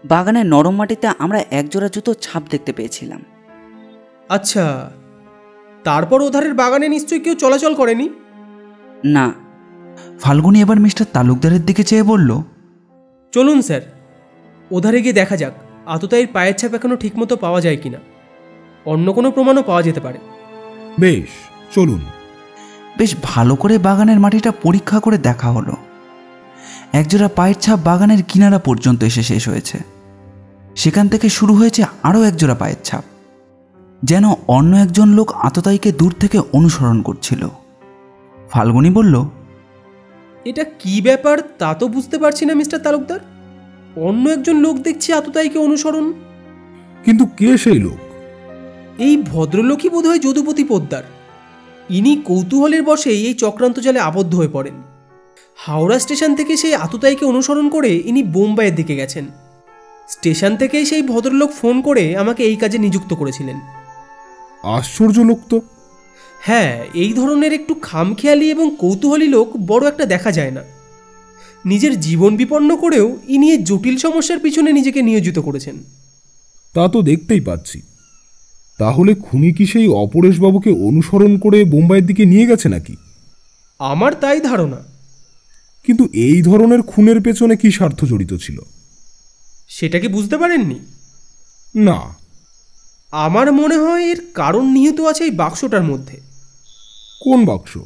বাগানের নরম মাটিতে আমরা একজোড়া জুতো ছাপ দেখতে পেয়েছিলাম। আচ্ছা তারপর ওধারের বাগানে নিশ্চয়ই কেউ চলাচল করেনি? না। ফাল্গুনি এবার মিস্টার তালুকদারের দিকে চেয়ে বলল চলুন স্যার ওধারে গিয়ে দেখা যাক। আততায়ীর পায়ের ছাপ এখনও ঠিকমতো পাওয়া যায় কিনা? অন্য কোনো প্রমাণও পাওয়া যেতে পারে। বেশ চলুন। বেশ ভালো করে বাগানের মাটিটা পরীক্ষা করে দেখা হলো। একজোড়া পায়ের ছাপ বাগানের কিনারা পর্যন্ত এসে শেষ হয়েছে। সেখান থেকে শুরু হয়েছে আরও একজোড়া পায়ের ছাপ যেন অন্য একজন লোক আততায়ীকে দূর থেকে অনুসরণ করছিল। ফাল্গুনি বলল এটা কি ব্যাপার? তা তো বুঝতে পারছি না মিস্টার তালুকদার। অন্য একজন লোক দেখছি আততায়ীকে অনুসরণ? কিন্তু কে সেই লোক? এই ভদ্রলোকই বোধহয় যদুপতি পোদ্দার। ইনি কৌতূহলের বশেই এই চক্রান্ত জালে আবদ্ধ হয়ে পড়েন। হাওড়া স্টেশন থেকে সেই আততায়ীকে অনুসরণ করে ইনি বোম্বাইয়ের দিকে গেছেন। স্টেশন থেকেই সেই ভদ্রলোক ফোন করে আমাকে এই কাজে নিযুক্ত করেছিলেন। আশ্চর্য লোক তো। হ্যাঁ এই ধরনের একটু খামখেয়ালি এবং কৌতূহলী লোক বড় একটা দেখা যায় না। নিজের জীবন বিপন্ন করেও ইনি এই জটিল সমস্যার পিছনে নিজেকে নিয়োজিত করেছেন। তা তো দেখতেই পাচ্ছি। তাহলে খুনি কি সেই অপরেশবাবুকে অনুসরণ করে বোম্বাইয়ের দিকে নিয়ে গেছে নাকি? আমার তাই ধারণা। কিন্তু এই ধরনের খুনের পেছনে কি স্বার্থ জড়িত ছিল? সেটা কি বুঝতে পারেননি? না। আমার মনে হয় এর কারণ নিহিত আছে এই বাক্সটার মধ্যে। কোন বাক্স?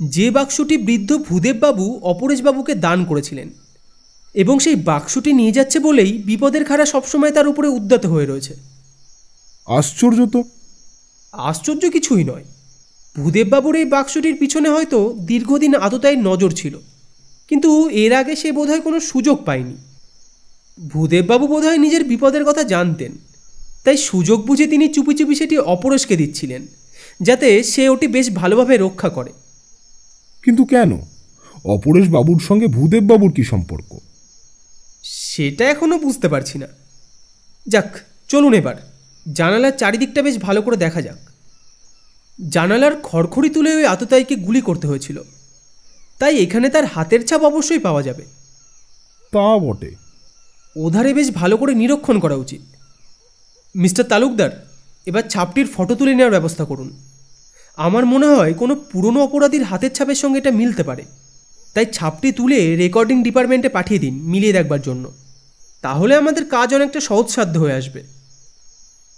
যে বাক্সটি বৃদ্ধ ভূদেববাবু অপরেশবাবুকে দান করেছিলেন এবং সেই বাক্সটি নিয়ে যাচ্ছে বলেই বিপদের খাড়া সবসময় তার উপরে উদ্যত হয়ে রয়েছে। আশ্চর্য তো। আশ্চর্য কিছুই নয়। ভূদেববাবুর এই বাক্সটির পিছনে হয়তো দীর্ঘদিন আততায়ীর নজর ছিল কিন্তু এর আগে সে বোধহয় কোনো সুযোগ পায়নি। ভূদেববাবু বোধহয় নিজের বিপদের কথা জানতেন তাই সুযোগ বুঝে তিনি চুপি চুপি সেটি অপরশকে দিচ্ছিলেন যাতে সে ওটি বেশ ভালোভাবে রক্ষা করে। কিন্তু কেন? অপরেশ বাবুর সঙ্গে ভূদেব বাবুর কি সম্পর্ক? সেটা এখনও বুঝতে পারছি না। যাক চলুন এবার। জানালার চারিদিকটা বেশ ভালো করে দেখা যাক। জানালার খড়খড়ি তুলে ওই আততায়ীকে গুলি করতে হয়েছিল। তাই এখানে তার হাতের ছাপ অবশ্যই পাওয়া যাবে। তা বটে। ওধারে বেশ ভালো করে নিরীক্ষণ করা উচিত। মিস্টার তালুকদার এবার ছাপটির ফটো তুলে নেওয়ার ব্যবস্থা করুন। আমার মনে হয় কোনো পুরনো অপরাধীর হাতের ছাপের সঙ্গে এটা মিলতে পারে। তাই ছাপটি তুলে রেকর্ডিং ডিপার্টমেন্টে পাঠিয়ে দিন মিলিয়ে দেখবার জন্য। তাহলে আমাদের কাজ অনেকটা সহজসাধ্য হয়ে আসবে।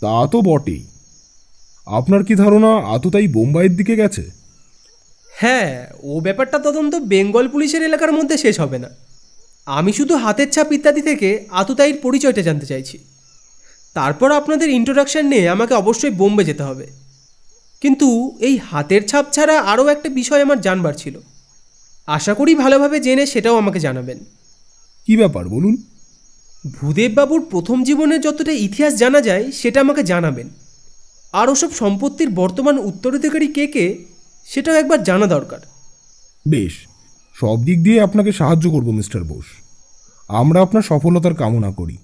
তা তো বটেই। আপনার কি ধারণা আততাই বোম্বাইয়ের দিকে গেছে? হ্যাঁ ও ব্যাপারটা তদন্ত বেঙ্গল পুলিশের এলাকার মধ্যে শেষ হবে না। আমি শুধু হাতের ছাপ ইত্যাদি থেকে আততায়ীর পরিচয়টা জানতে চাইছি। তারপর আপনাদের ইন্ট্রোডাকশন নিয়ে আমাকে অবশ্যই বোম্বে যেতে হবে। কিন্তু এই হাতের ছাপ ছাড়া আরও একটা বিষয় আমার জানবার ছিল। আশা করি ভালোভাবে জেনে সেটাও আমাকে জানাবেন। কি ব্যাপার বলুন? ভূদেববাবুর প্রথম জীবনের যতটা ইতিহাস জানা যায় সেটা আমাকে জানাবেন। আর ওসব সম্পত্তির বর্তমান উত্তরাধিকারী কে কে সেটাও একবার জানা দরকার। বেশ সব দিক দিয়ে আপনাকে সাহায্য করব মিস্টার বোস। আমরা আপনার সফলতার কামনা করি।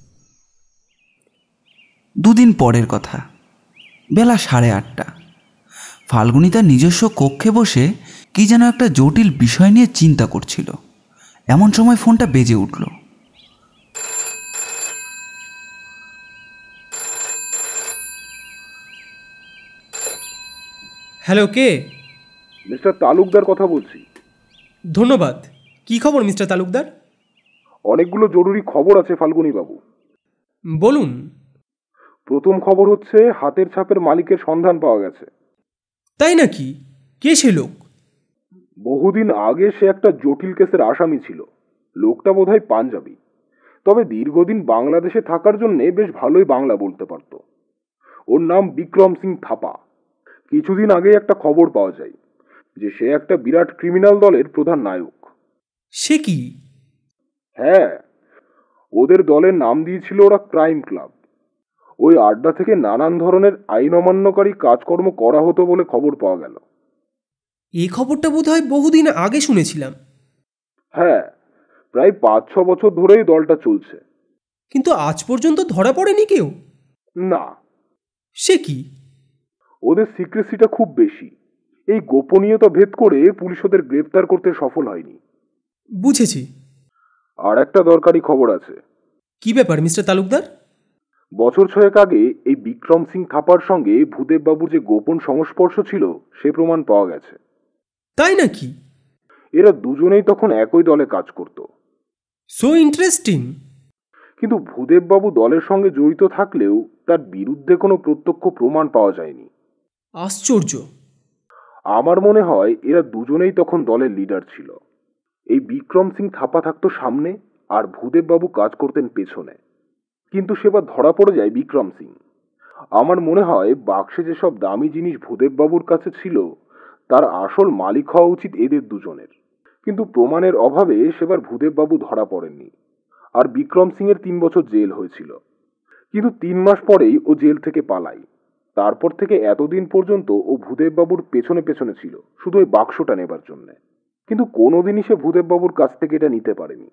দুদিন পরের কথা। বেলা সাড়ে আটটা। ফাল্গুনি তার নিজস্ব কক্ষে বসে কি যেন একটা জটিল বিষয় নিয়ে চিন্তা করছিল। এমন সময় ফোনটা বেজে উঠল। হ্যালো কে? মিস্টার তালুকদার কথা বলছি। ধন্যবাদ। কি খবর মিস্টার তালুকদার? অনেকগুলো জরুরি খবর আছে ফাল্গুনী বাবু বলুন। প্রথম খবর হচ্ছে হাতের ছাপের মালিকের সন্ধান পাওয়া গেছে। তাই নাকি? কে সে লোক? বহুদিন আগে সে একটা জটিল কেসের আসামি ছিল। লোকটা বোধহয় পাঞ্জাবি। তবে দীর্ঘদিন বাংলাদেশে থাকার জন্যে বেশ ভালোই বাংলা বলতে পারত। ওর নাম বিক্রম সিং থাপা। কিছুদিন আগে একটা খবর পাওয়া যায় যে সে একটা বিরাট ক্রিমিনাল দলের প্রধান নায়ক। সে কি? হ্যাঁ ওদের দলের নাম দিয়েছিল ওরা ক্রাইম ক্লাব। ওই আড্ডা থেকে নানান ধরনের আইন অমান্যকারী কাজকর্ম করা হতো বলে খবর পাওয়া গেল। এই খবরটা বোধহয় বহুদিন আগে শুনেছিলাম। হ্যাঁ প্রায় পাঁচ ছ বছর ধরেই দলটা চলছে। কিন্তু আজ পর্যন্ত ধরা পড়েনি কেউ? না। সে কি? ওদের সিক্রেসিটা খুব বেশি। এই গোপনীয়তা ভেদ করে পুলিশ ওদের গ্রেপ্তার করতে সফল হয়নি। বুঝেছি। আর একটা দরকারি খবর আছে। কি ব্যাপার মিস্টার তালুকদার? বছর ছয়েক আগে এই বিক্রম সিং থাপার সঙ্গে ভূদেব বাবুর যে গোপন সংস্পর্শ ছিল সে প্রমাণ পাওয়া গেছে। তাই নাকি? এরা দুজনেই তখন একই দলে কাজ করত। সো ইন্টারেস্টিং কিন্তু ভূদেব বাবু দলের সঙ্গে জড়িত থাকলেও তার বিরুদ্ধে কোনো প্রত্যক্ষ প্রমাণ পাওয়া যায়নি। আশ্চর্য! আমার মনে হয় এরা দুজনেই তখন দলের লিডার ছিল। এই বিক্রম সিং থাপা থাকতো সামনে আর ভূদেব বাবু কাজ করতেন পেছনে। কিন্তু সেবার ধরা পড়ে যায় বিক্রম সিং। আমার মনে হয় বাক্সে যেসব দামি জিনিস ভূদেব বাবুর কাছে ছিল, তার আসল মালিক হওয়া উচিত এদের দুজনের। কিন্তু প্রমাণের অভাবে সেবার ভূদেব বাবু ধরা পড়েননি। আর বিক্রম সিং এর তিন বছর জেল হয়েছিল। কিন্তু তিন মাস পরেই ও জেল থেকে পালায়। তারপর থেকে এতদিন পর্যন্ত ও ভূদেব বাবুর পেছনে পেছনে ছিল, শুধু ওই বাক্সটা নেবার জন্যে। কিন্তু কোনোদিনই সে ভূদেব বাবুর কাছ থেকে এটা নিতে পারেনি।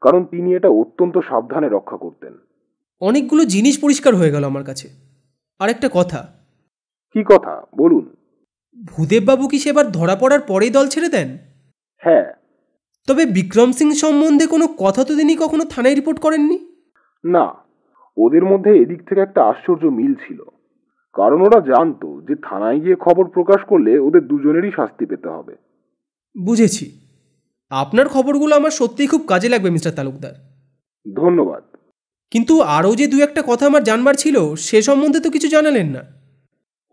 কারণ তিনি এটা অত্যন্ত সাবধানে রক্ষা করতেন। অনেকগুলো জিনিস পরিষ্কার হয়ে গেল আমার কাছে। আরেকটা কথা। কি কথা? বলুন। ভূদেববাবু কি সেবার ধরা পড়ার পরেই দল ছেড়ে দেন? হ্যাঁ। তবে বিক্রম সিং সম্বন্ধে কোনো কথা তো তিনি কখনো থানায় রিপোর্ট করেননি? না। ওদের মধ্যে এদিক থেকে একটা আশ্চর্য মিল ছিল। কারণ ওরা জানতো যে থানায় গিয়ে খবর প্রকাশ করলে ওদের দুজনেরই শাস্তি পেতে হবে। বুঝেছি। আপনার খবরগুলো আমার সত্যিই খুব কাজে লাগবে মিস্টার তালুকদার। ধন্যবাদ। কিন্তু আরও যে দু একটা কথা আমার জানবার ছিল সে সম্বন্ধে তো কিছু জানালেন না।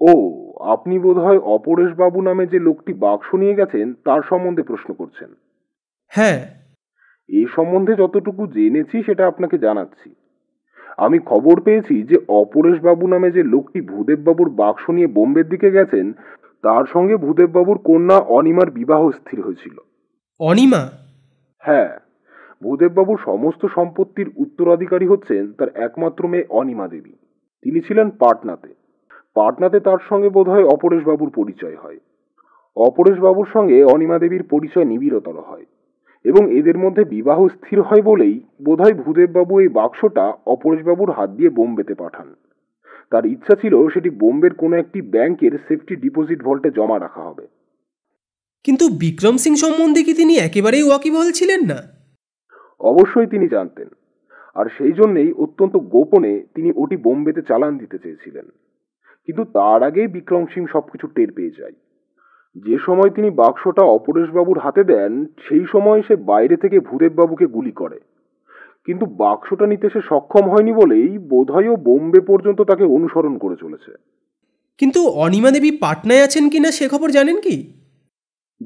ও আপনি বোধহয় অপরেশ বাবু নামে যে লোকটি বাক্স নিয়ে গেছেন তার সম্বন্ধে প্রশ্ন করছেন। হ্যাঁ। এ সম্বন্ধে যতটুকু জেনেছি সেটা আপনাকে জানাচ্ছি। আমি খবর পেয়েছি যে অপরেশ বাবু নামে যে লোকটি ভূদেববাবুর বাক্স নিয়ে বোম্বের দিকে গেছেন তার সঙ্গে ভূদেববাবুর কন্যা অনিমার বিবাহ স্থির হয়েছিল। অনিমা? হ্যাঁ। ভূদেব বাবুর সমস্ত সম্পত্তির উত্তরাধিকারী হচ্ছেন তার একমাত্র মেয়ে অনিমা দেবী। তিনি ছিলেন পাটনাতে। পাটনাতে তার সঙ্গে বোধহয় অপরেশ বাবুর পরিচয় হয়। অপরেশ বাবুর সঙ্গে অনিমা দেবীর পরিচয় নিবিড়তর হয় এবং এদের মধ্যে বিবাহ স্থির হয় বলেই বোধহয় ভূদেববাবু এই বাক্সটা অপরেশবাবুর হাত দিয়ে বোম্বেতে পাঠান। তার ইচ্ছা ছিল সেটি বোম্বের কোনো একটি ব্যাংকের সেফটি ডিপোজিট ভল্টে জমা রাখা হবে। কিন্তু বিক্রম সিং সম্বন্ধে কি তিনি একেবারেই ওয়াকিবহাল ছিলেন না? অবশ্যই তিনি জানতেন। আর সেই জন্যেই অত্যন্ত গোপনে তিনি ওটি বোম্বেতে চালান দিতে চেয়েছিলেন। কিন্তু তার আগেই বিক্রম সিং সবকিছু টের পেয়ে যায়। যে সময় তিনি বাক্সটা অপরেশবাবুর হাতে দেন সেই সময় সে বাইরে থেকে ভূদেববাবুকে গুলি করে। কিন্তু বাক্সটা নিতে সে সক্ষম হয়নি বলেই বোধহয় বোম্বে পর্যন্ত তাকে অনুসরণ করে চলেছে। কিন্তু অনিমা দেবী পাটনায় আছেন কিনা সে খবর জানেন কি?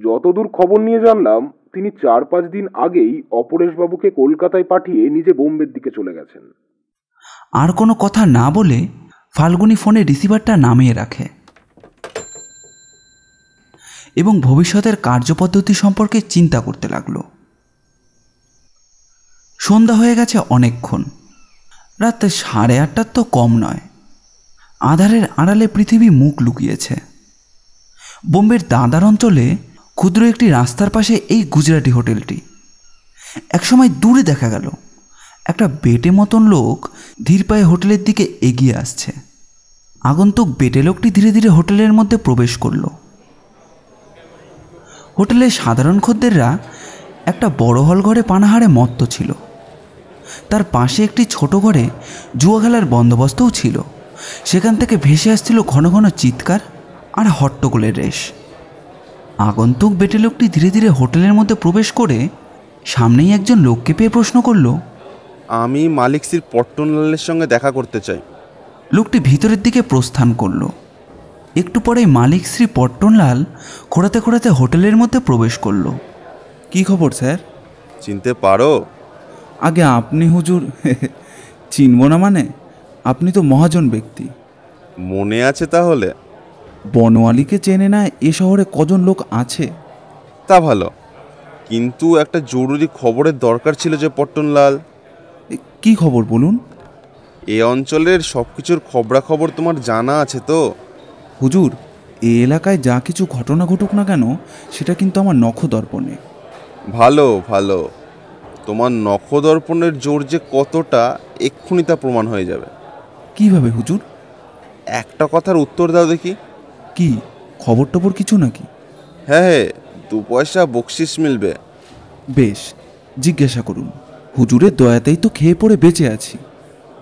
যতদূর খবর নিয়ে জানলাম তিনি চার পাঁচ দিন আগেই অপরেশবাবুকে কলকাতায় পাঠিয়ে নিজে বোম্বের দিকে চলে গেছেন। আর কোনো কথা না বলে ফাল্গুনি ফোনে রিসিভারটা নামিয়ে রাখে। এবং ভবিষ্যতের কার্যপদ্ধতি সম্পর্কে চিন্তা করতে লাগল। সন্ধ্যা হয়ে গেছে অনেকক্ষণ। রাত সাড়ে আটটার তো কম নয়। আধারের আড়ালে পৃথিবী মুখ লুকিয়েছে। বোম্বের দাদার অঞ্চলে ক্ষুদ্র একটি রাস্তার পাশে এই গুজরাটি হোটেলটি। একসময় দূরে দেখা গেল। একটা বেটে মতন লোক ধীর পায়ে হোটেলের দিকে এগিয়ে আসছে। আগন্তুক বেটে লোকটি ধীরে ধীরে হোটেলের মধ্যে প্রবেশ করল। হোটেলের সাধারণ খদ্দেররা একটা বড় হল ঘরে পানাহারে মত্ত ছিল। তার পাশে একটি ছোট ঘরে জুয়া খেলার বন্দোবস্তও ছিল। সেখান থেকে ভেসে আসছিল ঘন ঘন চিৎকার আর হট্টগোলের রেশ। আগন্তুক বেটে লোকটি ধীরে ধীরে হোটেলের মধ্যে প্রবেশ করে সামনেই একজন লোককে পেয়ে প্রশ্ন করল আমি মালিক শ্রী পট্টনলালের সঙ্গে দেখা করতে চাই। লোকটি ভিতরের দিকে প্রস্থান করল। একটু পরে মালিক শ্রী পট্টনলাল খোঁড়াতে খোঁড়াতে হোটেলের মধ্যে প্রবেশ করল। কি খবর স্যার? চিনতে পারো। আগে আপনি হুজুর চিনব না মানে? আপনি তো মহাজন ব্যক্তি। মনে আছে তাহলে? বনওয়ালিকে চেনে না এ শহরে কজন লোক আছে? তা ভালো। কিন্তু একটা জরুরি খবরের দরকার ছিল যে পট্টনলাল। এ, কি খবর বলুন? এ অঞ্চলের সব কিছুর খবরাখবর তোমার জানা আছে তো? হুজুর এই এলাকায় যা কিছু ঘটনা ঘটুক না কেন সেটা কিন্তু আমার নখদর্পণে। ভালো ভালো। তোমার নখদর্পণের জোর যে কতটা এক্ষুনি তা প্রমাণ হয়ে যাবে। কীভাবে হুজুর? একটা কথার উত্তর দাও দেখি। কি খবর টবর কিছু নাকি? হ্যাঁ হ্যাঁ দু পয়সা বকশিস মিলবে। বেশ জিজ্ঞাসা করুন। হুজুরের দয়াতেই তো খেয়ে পড়ে বেঁচে আছি।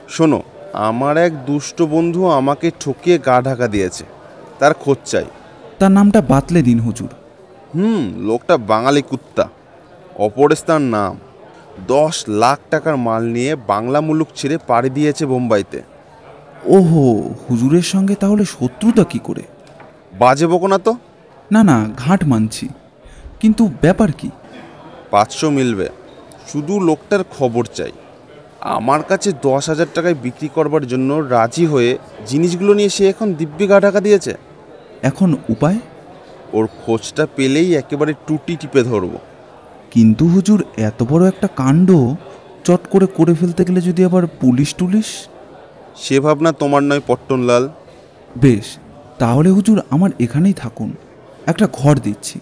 শোনো আমার এক দুষ্ট বন্ধু আমাকে ঠকিয়ে গা ঢাকা দিয়েছে। তার খোঁজ চাই। তার নামটা বাতলে দিন হুজুর। হুম লোকটা বাঙালি কুত্তা। অপরেশ তার নাম। দশ লাখ টাকার মাল নিয়ে বাংলা মুলুক ছেড়ে পাড়ি দিয়েছে বোম্বাইতে। ওহো হুজুরের সঙ্গে তাহলে শত্রুতা কি করে? বাজে বকো না তো। না না ঘাট মানছি। কিন্তু ব্যাপার কি? পাঁচশো মিলবে। শুধু লোকটার খবর চাই। আমার কাছে দশ হাজার টাকায় বিক্রি করবার জন্য রাজি হয়ে জিনিসগুলো নিয়ে সে এখন দিব্যি গা ঢাকা দিয়েছে। এখন উপায়? ওর খোঁজটা পেলেই একেবারে টুটি টিপে ধরবো। কিন্তু হুজুর এত বড় একটা কাণ্ড চট করে করে ফেলতে গেলে যদি আবার পুলিশ টুলিশ? সে ভাবনা তোমার নয় পট্টনলাল। বেশ তাহলে হুজুর আমার এখানেই থাকুন। একটা ঘর দিচ্ছি।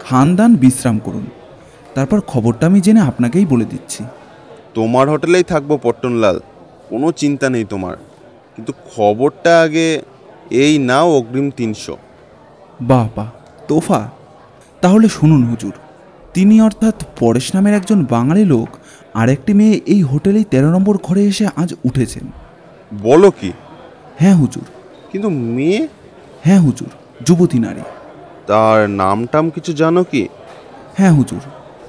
খানদান বিশ্রাম করুন। তারপর খবরটা আমি জেনে আপনাকেই বলে দিচ্ছি। তোমার হোটেলেই থাকব পট্টনলাল। কোনো চিন্তা নেই তোমার। কিন্তু খবরটা আগে এই নাও অগ্রিম তিনশো। বাহ বাহ তোফা তাহলে শুনুন হুজুর। তিনি অর্থাৎ পরেশ নামের একজন বাঙালি লোক আর একটি মেয়ে এই হোটেলেই তেরো নম্বর ঘরে এসে আজ উঠেছেন। বলো কি? হ্যাঁ হুজুর। কিন্তু মেয়ে? হ্যাঁ হুজুর যুবতী নারী। তার নাম টাম কিছু জানো কি? হ্যাঁ হুজুর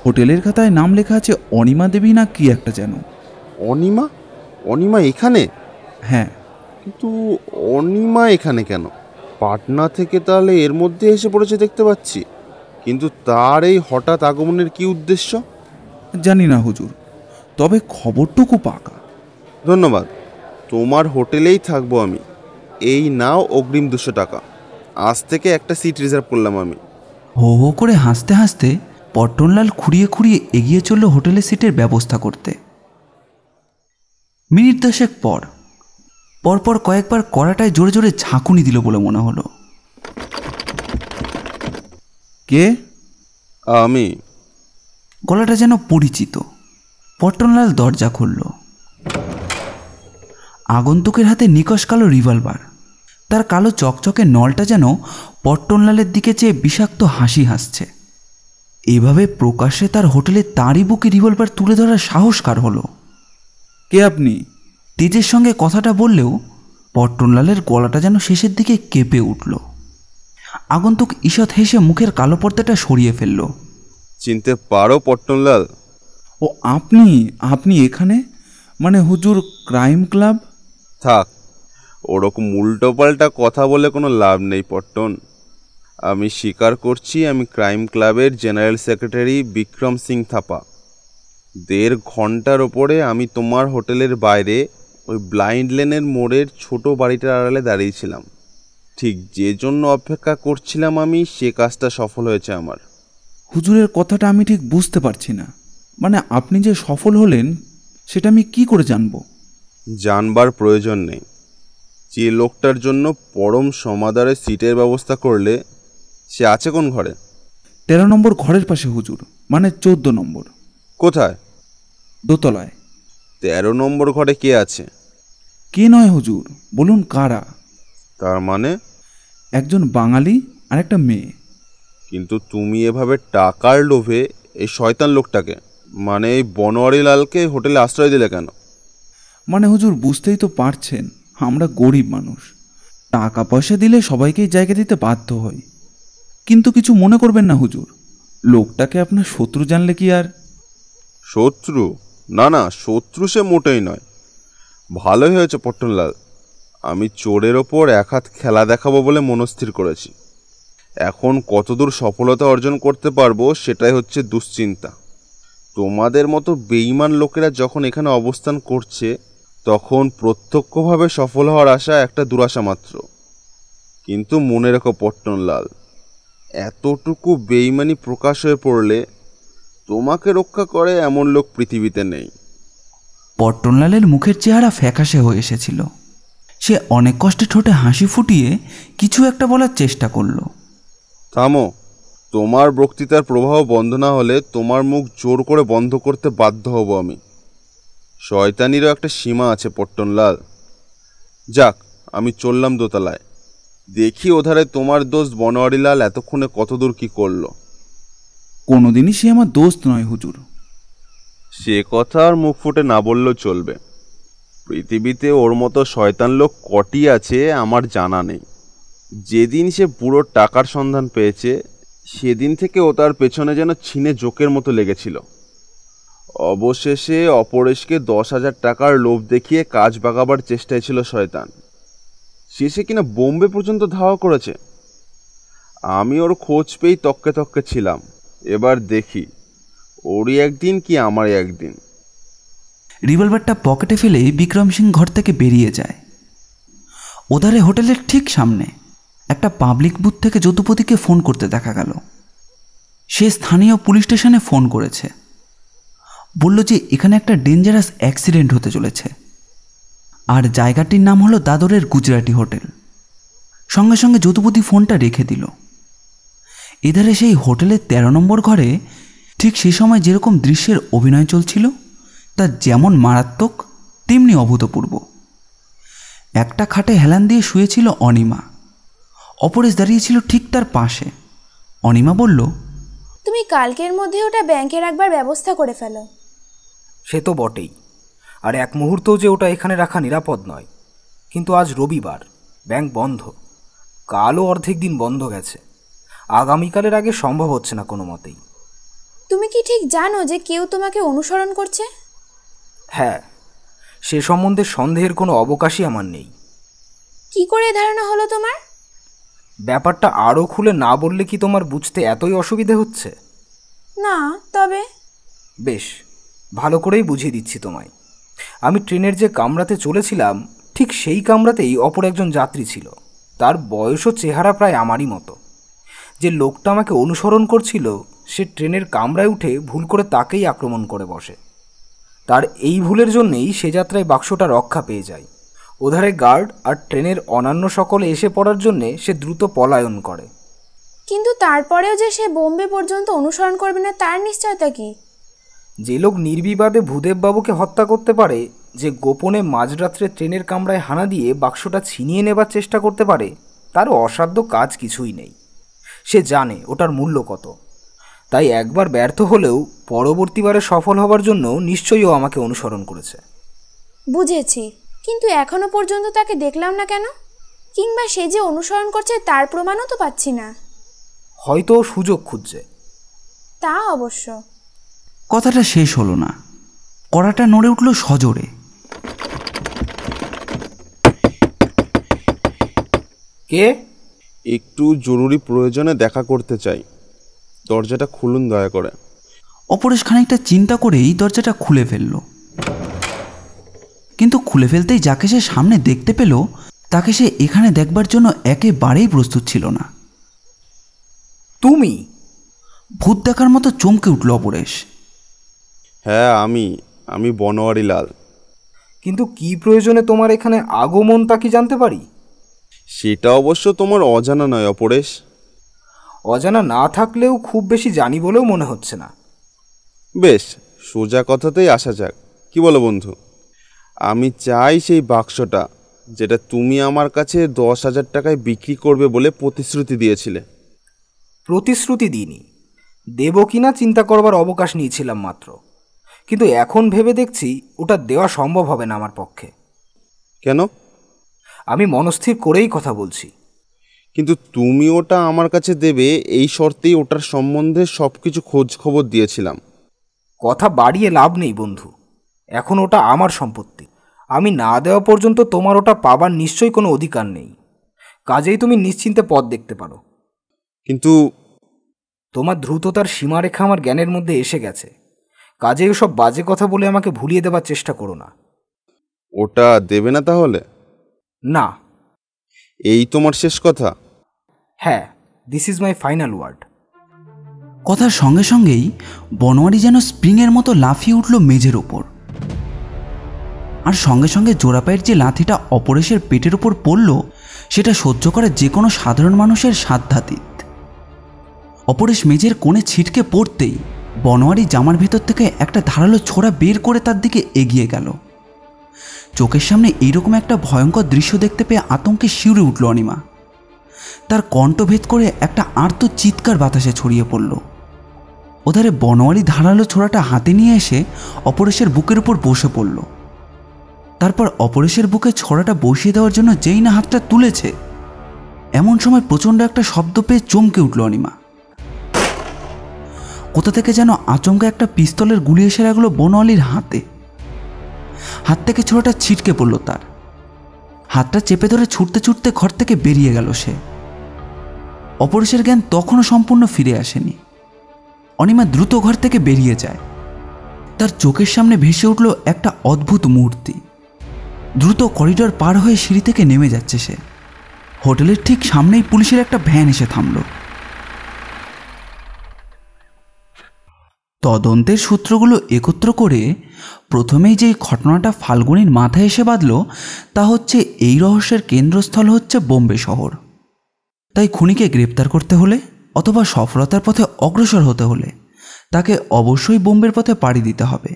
হোটেলের খাতায় নাম লেখা আছে অনিমা দেবী না কি একটা যেন। অনিমা? অনিমা এখানে? হ্যাঁ। কিন্তু অনিমা এখানে কেন? পাটনা থেকে তাহলে এর মধ্যে এসে পড়েছে দেখতে পাচ্ছি। কিন্তু তার এই হঠাৎ আগমনের কি উদ্দেশ্য? জানি না হুজুর তবে খবরটুকু পাকা। ধন্যবাদ। তোমার হোটেলেই থাকব আমি। এই নাও অগ্রিম দুশো টাকা। আজ থেকে একটা সিট রিজার্ভ করলাম আমি। হো হো করে হাসতে হাসতে পট্টনলাল খুঁড়িয়ে খুঁড়িয়ে এগিয়ে চলল হোটেলের সিটের ব্যবস্থা করতে। মিনিট দশেক পর পরপর কয়েকবার কড়াটায় জোরে জোরে ঝাঁকুনি দিল বলে মনে হলো। কে? আমি। গলাটা যেন পরিচিত। পট্টনলাল দরজা খুলল। আগন্তুকের হাতে নিকশ কালো রিভলভার। তার কালো চকচকে নলটা যেন পট্টনলালের দিকে চেয়ে বিষাক্ত হাসি হাসছে। এভাবে প্রকাশ্যে তার হোটেলে তাঁরই বুকে রিভলভার তুলে ধরার সাহস কার হলো? কে আপনি? তেজের সঙ্গে কথাটা বললেও পট্টনলালের গলাটা যেন শেষের দিকে কেঁপে উঠল। আগন্তুক ঈষৎ হেসে মুখের কালো পর্দাটা সরিয়ে ফেলল। চিনতে পারো পট্টনলাল? ও আপনি আপনি এখানে? মানে হুজুর ক্রাইম ক্লাব? থাক। ওরকম উল্টোপাল্টা কথা বলে কোনো লাভ নেই, পট্টন। আমি স্বীকার করছি, আমি ক্রাইম ক্লাবের জেনারেল সেক্রেটারি বিক্রম সিং থাপা। দেড় ঘণ্টার ওপরে আমি তোমার হোটেলের বাইরে ওই ব্লাইন্ড লেনের মোড়ের ছোট বাড়িটার আড়ালে দাঁড়িয়েছিলাম। ঠিক যে জন্য অপেক্ষা করছিলাম আমি, সে কাজটা সফল হয়েছে আমার। হুজুরের কথাটা আমি ঠিক বুঝতে পারছি না। মানে আপনি যে সফল হলেন, সেটা আমি কি করে জানব? জানবার প্রয়োজন নেই। যে লোকটার জন্য পরম সমাদারে সিটের ব্যবস্থা করলে সে আছে কোন ঘরে? তেরো নম্বর ঘরের পাশে হুজুর মানে চোদ্দ নম্বর। কোথায়? দোতলায়। তেরো নম্বর ঘরে কে আছে? কে নয় হুজুর বলুন কারা? তার মানে? একজন বাঙালি আর একটা মেয়ে। কিন্তু তুমি এভাবে টাকার লোভে এই শয়তান লোকটাকে মানে এই বনোয়ারি লালকে হোটেলে আশ্রয় দিলে কেন? মানে হুজুর বুঝতেই তো পারছেন, আমরা গরিব মানুষ। টাকা পয়সা দিলে সবাইকেই জায়গা দিতে বাধ্য হই। কিন্তু কিছু মনে করবেন না হুজুর, লোকটাকে আপনার শত্রু জানলে কি আর? শত্রু? না না, শত্রু সে মোটেই নয়। ভালোই হয়েছে পট্টনলাল, আমি চোরের ওপর এক হাত খেলা দেখাবো বলে মনস্থির করেছি। এখন কতদূর সফলতা অর্জন করতে পারব সেটাই হচ্ছে দুশ্চিন্তা। তোমাদের মতো বেইমান লোকেরা যখন এখানে অবস্থান করছে তখন প্রত্যক্ষভাবে সফল হওয়ার আশা একটা দুরাশা মাত্র। কিন্তু মনে রেখো পট্টনলাল এতটুকু বেইমানি প্রকাশ হয়ে পড়লে তোমাকে রক্ষা করে এমন লোক পৃথিবীতে নেই। পট্টনলালের মুখের চেহারা ফ্যাকাশে হয়ে এসেছিল। সে অনেক কষ্টে ঠোঁটে হাসি ফুটিয়ে কিছু একটা বলার চেষ্টা করল। থামো তোমার বক্তৃতার প্রবাহ বন্ধ না হলে তোমার মুখ জোর করে বন্ধ করতে বাধ্য হব আমি। শয়তানিরও একটা সীমা আছে পট্টনলাল। যাক আমি চললাম দোতলায়। দেখি ওধারে তোমার দোস্ত বনোয়ারিলাল এতক্ষণে কতদূর কি করল। কোনোদিনই সে আমার দোস্ত নয় হুজুর। সে কথা আর মুখ ফুটে না বললেও চলবে। পৃথিবীতে ওর মতো শয়তান লোক কটি আছে আমার জানা নেই। যেদিন সে পুরো টাকার সন্ধান পেয়েছে সেদিন থেকে ও তার পেছনে যেন ছিনে জোকের মতো লেগেছিল। অবশেষে অপরেশকে দশ হাজার টাকার লোভ দেখিয়ে কাজ বাগাবার চেষ্টায় ছিল শয়তান। শেষে কিনা বোম্বে পর্যন্ত ধাওয়া করেছে। আমি ওর খোঁজ পেয়েই তককে তককে ছিলাম। এবার দেখি, ওরই একদিন কি আমারই একদিন। রিভলভারটা পকেটে ফেলে বিক্রম সিং ঘর থেকে বেরিয়ে যায়। ওধারে হোটেলের ঠিক সামনে একটা পাবলিক বুথ থেকে যদুপতিকে ফোন করতে দেখা গেল। সে স্থানীয় পুলিশ স্টেশনে ফোন করেছে। বলল যে এখানে একটা ডেঞ্জারাস অ্যাক্সিডেন্ট হতে চলেছে। আর জায়গাটির নাম হলো দাদরের গুজরাটি হোটেল। সঙ্গে সঙ্গে যদুপতি ফোনটা রেখে দিল। এধারে সেই হোটেলের তেরো নম্বর ঘরে ঠিক সে সময় যেরকম দৃশ্যের অভিনয় চলছিল তা যেমন মারাত্মক, তেমনি অভূতপূর্ব। একটা খাটে হেলান দিয়ে শুয়েছিল অনিমা। অপরেশ দাঁড়িয়েছিল ঠিক তার পাশে। অনিমা বলল, তুমি কালকের মধ্যে ওটা ব্যাংকে রাখবার ব্যবস্থা করে ফেলো। সে তো বটেই। আর এক মুহূর্তও যে ওটা এখানে রাখা নিরাপদ নয়। কিন্তু আজ রবিবার ব্যাংক বন্ধ। কালও অর্ধেক দিন বন্ধ গেছে। আগামীকালের আগে সম্ভব হচ্ছে না কোনো মতেই। তুমি কি ঠিক জানো যে কেউ তোমাকে অনুসরণ করছে? হ্যাঁ সে সম্বন্ধে সন্দেহের কোনো অবকাশই আমার নেই। কি করে ধারণা হলো তোমার? ব্যাপারটা আরও খুলে না বললে কি তোমার বুঝতে এতই অসুবিধে হচ্ছে? না তবে? বেশ। ভালো করেই বুঝিয়ে দিচ্ছি তোমায়। আমি ট্রেনের যে কামরাতে চলেছিলাম, ঠিক সেই কামরাতেই অপর একজন যাত্রী ছিল। তার বয়স ও চেহারা প্রায় আমারই মতো। যে লোকটা আমাকে অনুসরণ করছিল, সে ট্রেনের কামরায় উঠে ভুল করে তাকেই আক্রমণ করে বসে। তার এই ভুলের জন্যেই সে যাত্রায় বাক্সটা রক্ষা পেয়ে যায়। ওধারে গার্ড আর ট্রেনের অন্যান্য সকলে এসে পড়ার জন্যে সে দ্রুত পলায়ন করে। কিন্তু তারপরেও যে সে বোম্বে পর্যন্ত অনুসরণ করবে না, তার নিশ্চয়তা কি? যে লোক নির্বিবাদে ভূদেববাবুকে হত্যা করতে পারে যে গোপনে মাঝরাত্রে ট্রেনের কামরায় হানা দিয়ে বাক্সটা ছিনিয়ে নেবার চেষ্টা করতে পারে তার অসাধ্য কাজ কিছুই নেই। সে জানে ওটার মূল্য কত। তাই একবার ব্যর্থ হলেও পরবর্তীবারে সফল হবার জন্য নিশ্চয়ই ও আমাকে অনুসরণ করেছে। বুঝেছি কিন্তু এখনও পর্যন্ত তাকে দেখলাম না কেন? কিংবা সে যে অনুসরণ করছে তার প্রমাণও তো পাচ্ছি না। হয়তো সুযোগ খুঁজছে। তা অবশ্য। কথাটা শেষ হলো না। কড়াটা নড়ে উঠল সজোরে। কে? একটু জরুরি প্রয়োজনে দেখা করতে চাই। দরজাটা খুলুন দয়া করে। অপরেশ খানিকটা চিন্তা করেই দরজাটা খুলে ফেলল। কিন্তু খুলে ফেলতেই যাকে সে সামনে দেখতে পেল তাকে সে এখানে দেখবার জন্য একেবারেই প্রস্তুত ছিল না। তুমি? ভূত দেখার মতো চমকে উঠল অপরেশ। হ্যাঁ আমি আমি বনোয়ারি লাল। কিন্তু কি প্রয়োজনে তোমার এখানে আগমন তা কি জানতে পারি? সেটা অবশ্য তোমার অজানা নয় অপরেশ। অজানা না থাকলেও খুব বেশি জানি বলেও মনে হচ্ছে না। বেশ সোজা কথাতেই আসা যাক। কি বলো বন্ধু? আমি চাই সেই বাক্সটা যেটা তুমি আমার কাছে দশ হাজার টাকায় বিক্রি করবে বলে প্রতিশ্রুতি দিয়েছিলে। প্রতিশ্রুতি দিইনি। দেব কিনা চিন্তা করবার অবকাশ নিয়েছিলাম মাত্র। কিন্তু এখন ভেবে দেখছি ওটা দেওয়া সম্ভব হবে না আমার পক্ষে। কেন? আমি মনস্থির করেই কথা বলছি। কিন্তু তুমি ওটা আমার কাছে দেবে এই শর্তেই ওটার সম্বন্ধে সব কিছু খোঁজ খবর দিয়েছিলাম। কথা বাড়িয়ে লাভ নেই বন্ধু। এখন ওটা আমার সম্পত্তি। আমি না দেওয়া পর্যন্ত তোমার ওটা পাবার নিশ্চয়ই কোনো অধিকার নেই। কাজেই তুমি নিশ্চিন্তে পথ দেখতে পারো। কিন্তু তোমার দ্রুততার সীমারেখা আমার জ্ঞানের মধ্যে এসে গেছে। কাজেই ওসব বাজে কথা বলে আমাকে ভুলিয়ে দেবার চেষ্টা করো না। ওটা দেবে না তাহলে? না। এই তোমার শেষ কথা? হ্যাঁ this is my final word কথার সঙ্গে সঙ্গেই বনোয়ারি যেন স্প্রিংয়ের মতো লাফিয়ে উঠল মেঝের ওপর। আর সঙ্গে সঙ্গে জোড়াপায়ের যে লাথিটা অপরেশের পেটের উপর পড়ল সেটা সহ্য করা যে কোনো সাধারণ মানুষের সাধ্যাতীত। অপরেশ মেজের কোণে ছিটকে পড়তেই বনোয়ারি জামার ভেতর থেকে একটা ধারালো ছোড়া বের করে তার দিকে এগিয়ে গেল। চোখের সামনে এইরকম একটা ভয়ঙ্কর দৃশ্য দেখতে পেয়ে আতঙ্কে শিউরে উঠল অনিমা। তার কণ্ঠ ভেদ করে একটা আর্ত চিৎকার বাতাসে ছড়িয়ে পড়ল। ওধারে বনোয়ারি ধারালো ছোড়াটা হাতে নিয়ে এসে অপরেশের বুকের উপর বসে পড়ল। তারপর অপরেশের বুকে ছড়াটা বসিয়ে দেওয়ার জন্য যেই না হাতটা তুলেছে, এমন সময় প্রচণ্ড একটা শব্দ পেয়ে চমকে উঠল অনিমা। কোথা থেকে যেন আচমকা একটা পিস্তলের গুলি এসে লাগল বনওয়ালির হাতে। হাত থেকে ছোড়াটা ছিটকে পড়ল তার। হাতটা চেপে ধরে ছুটতে ছুটতে ঘর থেকে বেরিয়ে গেল সে। অপরেশের জ্ঞান তখনও সম্পূর্ণ ফিরে আসেনি। অনিমা দ্রুত ঘর থেকে বেরিয়ে যায়। তার চোখের সামনে ভেসে উঠল একটা অদ্ভুত মূর্তি। দ্রুত করিডর পার হয়ে সিঁড়ি থেকে নেমে যাচ্ছে সে। হোটেলের ঠিক সামনেই পুলিশের একটা ভ্যান এসে থামল। তদন্তের সূত্রগুলো একত্র করে প্রথমেই যেই ঘটনাটা ফাল্গুনির মাথায় এসে বাঁধল, তা হচ্ছে এই রহস্যের কেন্দ্রস্থল হচ্ছে বোম্বে শহর। তাই খুনিকে গ্রেপ্তার করতে হলে অথবা সফলতার পথে অগ্রসর হতে হলে তাকে অবশ্যই বোম্বের পথে পাড়ি দিতে হবে।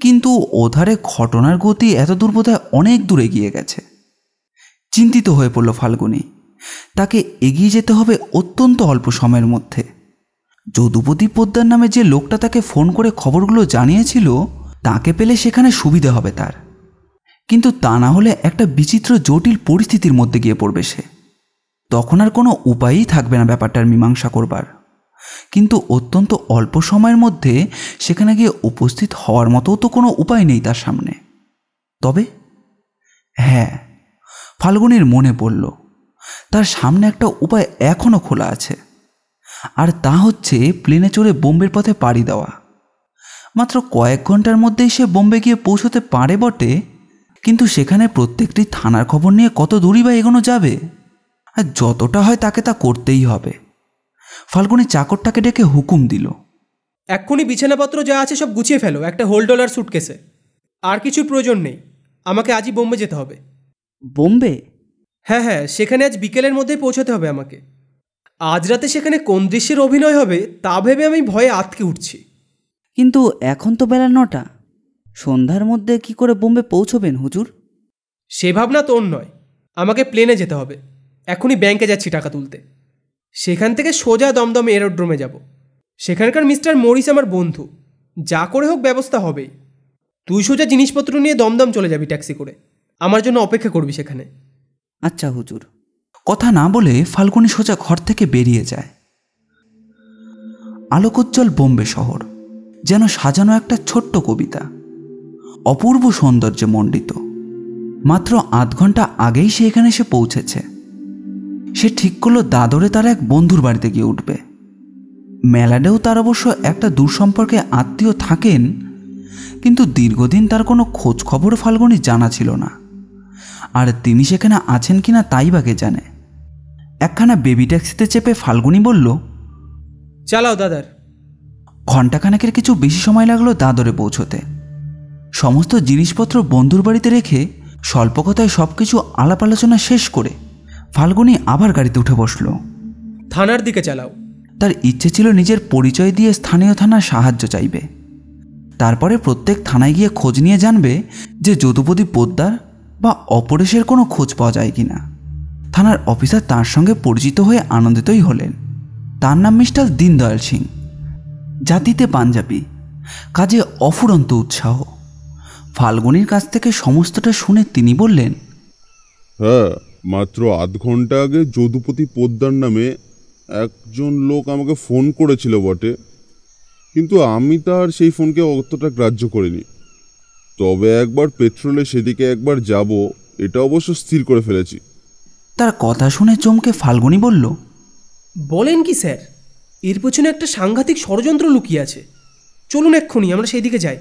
কিন্তু ওধারে ঘটনার গতি এত দূর বোধহয় অনেক দূর এগিয়ে গেছে। চিন্তিত হয়ে পড়ল ফাল্গুনি। তাকে এগিয়ে যেতে হবে অত্যন্ত অল্প সময়ের মধ্যে। যদুপতি পোদ্দার নামে যে লোকটা তাকে ফোন করে খবরগুলো জানিয়েছিল, তাকে পেলে সেখানে সুবিধে হবে তার। কিন্তু তা না হলে একটা বিচিত্র জটিল পরিস্থিতির মধ্যে গিয়ে পড়বে সে। তখন আর কোনো উপায়ই থাকবে না ব্যাপারটার মীমাংসা করবার। কিন্তু অত্যন্ত অল্প সময়ের মধ্যে সেখানে গিয়ে উপস্থিত হওয়ার মতো তো কোনো উপায় নেই তার সামনে। তবে? হ্যাঁ ফাল্গুনির মনে পড়ল। তার সামনে একটা উপায় এখনও খোলা আছে। আর তা হচ্ছে প্লেনে চড়ে বোম্বের পথে পাড়ি দেওয়া। মাত্র কয়েক ঘণ্টার মধ্যেই সে বোম্বে গিয়ে পৌঁছতে পারে বটে কিন্তু সেখানে প্রত্যেকটি থানার খবর নিয়ে কত দূরই বা এগোনো যাবে? আর যতটা হয় তাকে তা করতেই হবে। ফাল্গুনি চাকরটাকে ডেকে হুকুম দিল। এক্ষুনি বিছানাপত্র যা আছে সব গুছিয়ে ফেলো একটা হোল্ডোলার সুটকেসে। আর কিছুর প্রয়োজন নেই আমাকে আজই বোম্বে যেতে হবে। বোম্বে? হ্যাঁ হ্যাঁ সেখানে আজ বিকেলের মধ্যেই পৌঁছতে হবে আমাকে। আজ রাতে সেখানে কোন দৃশ্যের অভিনয় হবে তা ভেবে আমি ভয়ে আটকে উঠছি। কিন্তু এখন তো বেলা নটা। সন্ধ্যার মধ্যে কি করে বোম্বে পৌঁছবেন হুজুর? সে ভাবনা তোর নয়। আমাকে প্লেনে যেতে হবে। এখনই ব্যাংকে যাচ্ছি টাকা তুলতে। সেখান থেকে সোজা দমদম এরোড্রোমে যাব। সেখানকার মিস্টার মরিস আমার বন্ধু। যা করে হোক ব্যবস্থা হবেই। তুই সোজা জিনিসপত্র নিয়ে দমদম চলে যাবি ট্যাক্সি করে। আমার জন্য অপেক্ষা করবি সেখানে। আচ্ছা হুজুর। কথা না বলে ফাল্গুনি সোজা ঘর থেকে বেরিয়ে যায়। আলোকোজ্জ্বল বোম্বে শহর, যেন সাজানো একটা ছোট্ট কবিতা। অপূর্ব সৌন্দর্যে মণ্ডিত। মাত্র আধ ঘণ্টা আগেই সে এখানে এসে পৌঁছেছে। সে ঠিক করল দাদরে তার এক বন্ধুর বাড়িতে গিয়ে উঠবে। মেলাডেও তার অবশ্য একটা দূর সম্পর্কে আত্মীয় থাকেন, কিন্তু দীর্ঘদিন তার কোনো খোঁজ খবর ফাল্গুনি জানা ছিল না। আর তিনি সেখানে আছেন কিনা তাই বাকে জানে? একখানা বেবি ট্যাক্সিতে চেপে ফাল্গুনি বলল চালাও দাদার। ঘণ্টাখানেকের কিছু বেশি সময় লাগল দাদরে পৌঁছতে। সমস্ত জিনিসপত্র বন্ধুর বাড়িতে রেখে স্বল্প কথায় সব কিছু আলাপ আলোচনা শেষ করে ফাল্গুনি আবার গাড়িতে উঠে বসল। থানার দিকে চালাও। তার ইচ্ছে ছিল নিজের পরিচয় দিয়ে স্থানীয় থানার সাহায্য চাইবে। তারপরে প্রত্যেক থানায় গিয়ে খোঁজ নিয়ে জানবে যে যদুপতি পোদ্দার বা অপরেশের কোনো খোঁজ পাওয়া যায় কিনা। থানার অফিসার তার সঙ্গে পরিচিত হয়ে আনন্দিতই হলেন। তার নাম মিস্টার দীনদয়াল সিং, জাতিতে পাঞ্জাবি, কাজে অফুরন্ত উৎসাহ। ফাল্গুনির কাছ থেকে সমস্তটা শুনে তিনি বললেন হ্যাঁ মাত্র আধ ঘণ্টা আগে যদুপতি পোদ্দার নামে একজন লোক আমাকে ফোন করেছিল বটে। কিন্তু আমি তার সেই ফোনকে অতটা গ্রাহ্য করিনি। তবে একবার পেট্রোলে সেদিকে একবার যাব, এটা অবশ্য স্থির করে ফেলেছি। তার কথা শুনে চমকে ফাল্গুনি বলল বলেন কি স্যার এর পেছনে একটা সাংঘাতিক ষড়যন্ত্র লুকিয়ে আছে। চলুন এক্ষুনি আমরা সেই দিকে যাই।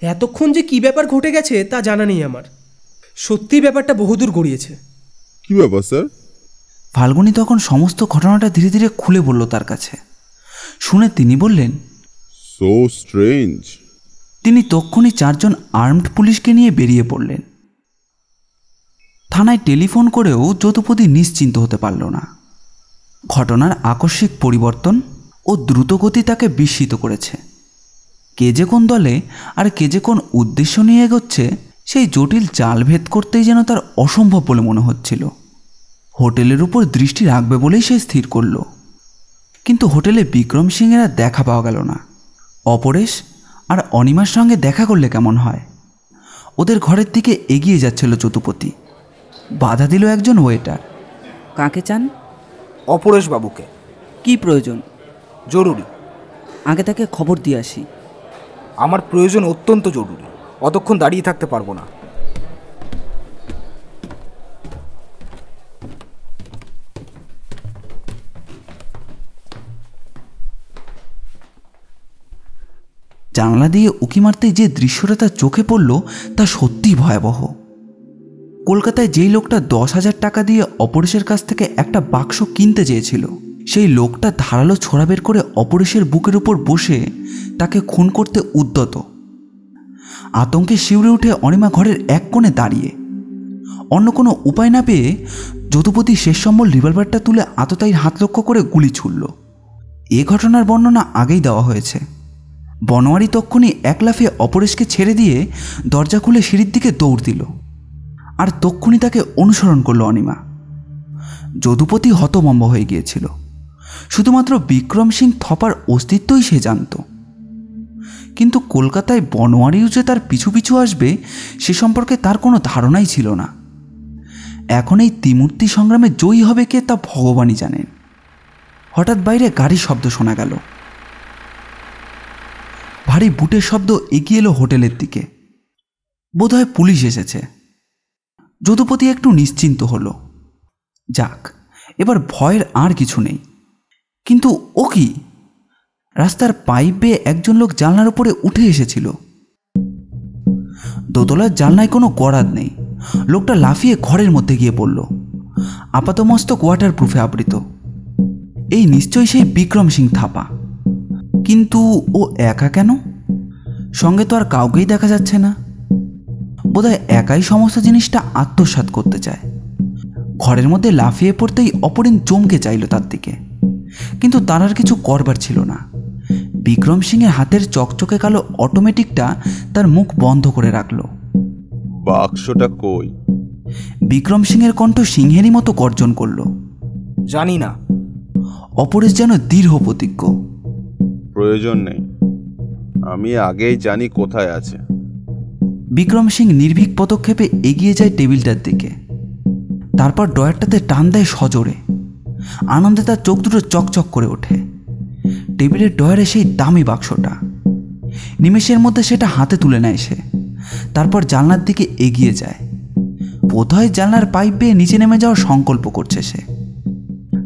এতক্ষণ যে কি ব্যাপার ঘটে গেছে তা জানা নেই আমার। সত্যি ব্যাপারটা বহুদূর গড়িয়েছে। কি ব্যাপার স্যার? ফাল্গুনি তখন সমস্ত ঘটনাটা ধীরে ধীরে খুলে বলল তার কাছে। শুনে তিনি বললেন সো স্ট্রেঞ্জ তিনি তক্ষুনি চারজন আর্মড পুলিশকে নিয়ে বেরিয়ে পড়লেন। থানায় টেলিফোন করেও যতুপতি নিশ্চিন্ত হতে পারল না। ঘটনার আকস্মিক পরিবর্তন ও দ্রুতগতি তাকে বিস্মিত করেছে। কে যে কোন দলে আর কে যে কোন উদ্দেশ্য নিয়ে এগোচ্ছে, সেই জটিল জাল ভেদ করতেই যেন তার অসম্ভব বলে মনে হচ্ছিল। হোটেলের উপর দৃষ্টি রাখবে বলেই সে স্থির করল। কিন্তু হোটেলে বিক্রম সিংয়েরা দেখা পাওয়া গেল না। অপরেশ আর অনিমার সঙ্গে দেখা করলে কেমন হয়? ওদের ঘরের দিকে এগিয়ে যাচ্ছিল চতুপতি বাধা দিল একজন ওয়েটার কাকে চান? অপরেশ বাবুকে। কি প্রয়োজন? জরুরি। আগে তাকে খবর দিয়ে আসি। আমার প্রয়োজন অত্যন্ত জরুরি। অতক্ষণ দাঁড়িয়ে থাকতে পারব না। জানলা দিয়ে উকি মারতে যে দৃশ্যটা তার চোখে পড়ল তা সত্যিই ভয়াবহ। কলকাতায় যেই লোকটা দশ হাজার টাকা দিয়ে অপরেশের কাছ থেকে একটা বাক্স কিনতে চেয়েছিল, সেই লোকটা ধারালো ছোড়া বের করে অপরেশের বুকের উপর বসে তাকে খুন করতে উদ্যত। আতঙ্কে শিউরে উঠে অনিমা ঘরের এক কোণে দাঁড়িয়ে। অন্য কোনো উপায় না পেয়ে যদুপতি শেষ সম্বল রিভলভারটা তুলে আততায়ীর হাত লক্ষ্য করে গুলি ছুড়ল। এ ঘটনার বর্ণনা আগেই দেওয়া হয়েছে। বনোয়ারি তক্ষুনি এক লাফে অপরেশকে ছেড়ে দিয়ে দরজা খুলে সিঁড়ির দিকে দৌড় দিল। আর তক্ষুনি তাকে অনুসরণ করল অনিমা। যদুপতি হতমম্ব হয়ে গিয়েছিল। শুধুমাত্র বিক্রম সিং থপার অস্তিত্বই সে জানত। কিন্তু কলকাতায় বনোয়ারিও যে তার পিছু পিছু আসবে, সে সম্পর্কে তার কোনো ধারণাই ছিল না। এখন এই ত্রিমূর্তি সংগ্রামে জয়ী হবে কে তা ভগবানই জানেন। হঠাৎ বাইরে গাড়ির শব্দ শোনা গেল। ভারী বুটের শব্দ এগিয়ে এলো হোটেলের দিকে। বোধহয় পুলিশ এসেছে। যদুপতি একটু নিশ্চিন্ত হলো। যাক, এবার ভয়ের আর কিছু নেই। কিন্তু ও কি? রাস্তার পাইপ বেয়ে একজন লোক জানলার উপরে উঠে এসেছিল। দোতলার জানলায় কোনো গড়াদ নেই। লোকটা লাফিয়ে ঘরের মধ্যে গিয়ে পড়ল। আপাতমস্তক ওয়াটার প্রুফে আবৃত। এই নিশ্চয়ই সেই বিক্রম সিং থাপা। কিন্তু ও একা কেন? সঙ্গে তো আর কাউকেই দেখা যাচ্ছে না। বোধহয় একাই সমস্ত জিনিসটা আত্মসাৎ করতে চায়। ঘরের মধ্যে লাফিয়ে পড়তেই অপরিণ চমকে চাইল তার দিকে। কিন্তু তার আর কিছু করবার ছিল না। বিক্রম সিংয়ের হাতের চকচকে কালো অটোমেটিকটা তার মুখ বন্ধ করে রাখল। বাক্সটা কই? বিক্রম সিংয়ের কণ্ঠ সিংহেরই মতো গর্জন করল। জানি না। অপরেশ যেন দৃঢ় প্রতিজ্ঞ। প্রয়োজন নেই। আমি আগেই জানি কোথায় আছে। বিক্রম সিং নির্ভীক পদক্ষেপে এগিয়ে যায় টেবিলটার দিকে। তারপর ডয়ারটাতে টান দেয় সজোরে। আনন্দে তার চোখ দুটো চকচক করে ওঠে। টেবিলের ডয়ারে সেই দামি বাক্সটা। নিমেষের মধ্যে সেটা হাতে তুলে নেয় সে। তারপর জানলার দিকে এগিয়ে যায়। বোধহয় জানলার পাইপ বেয়ে নিচে নেমে যাওয়ার সংকল্প করছে সে।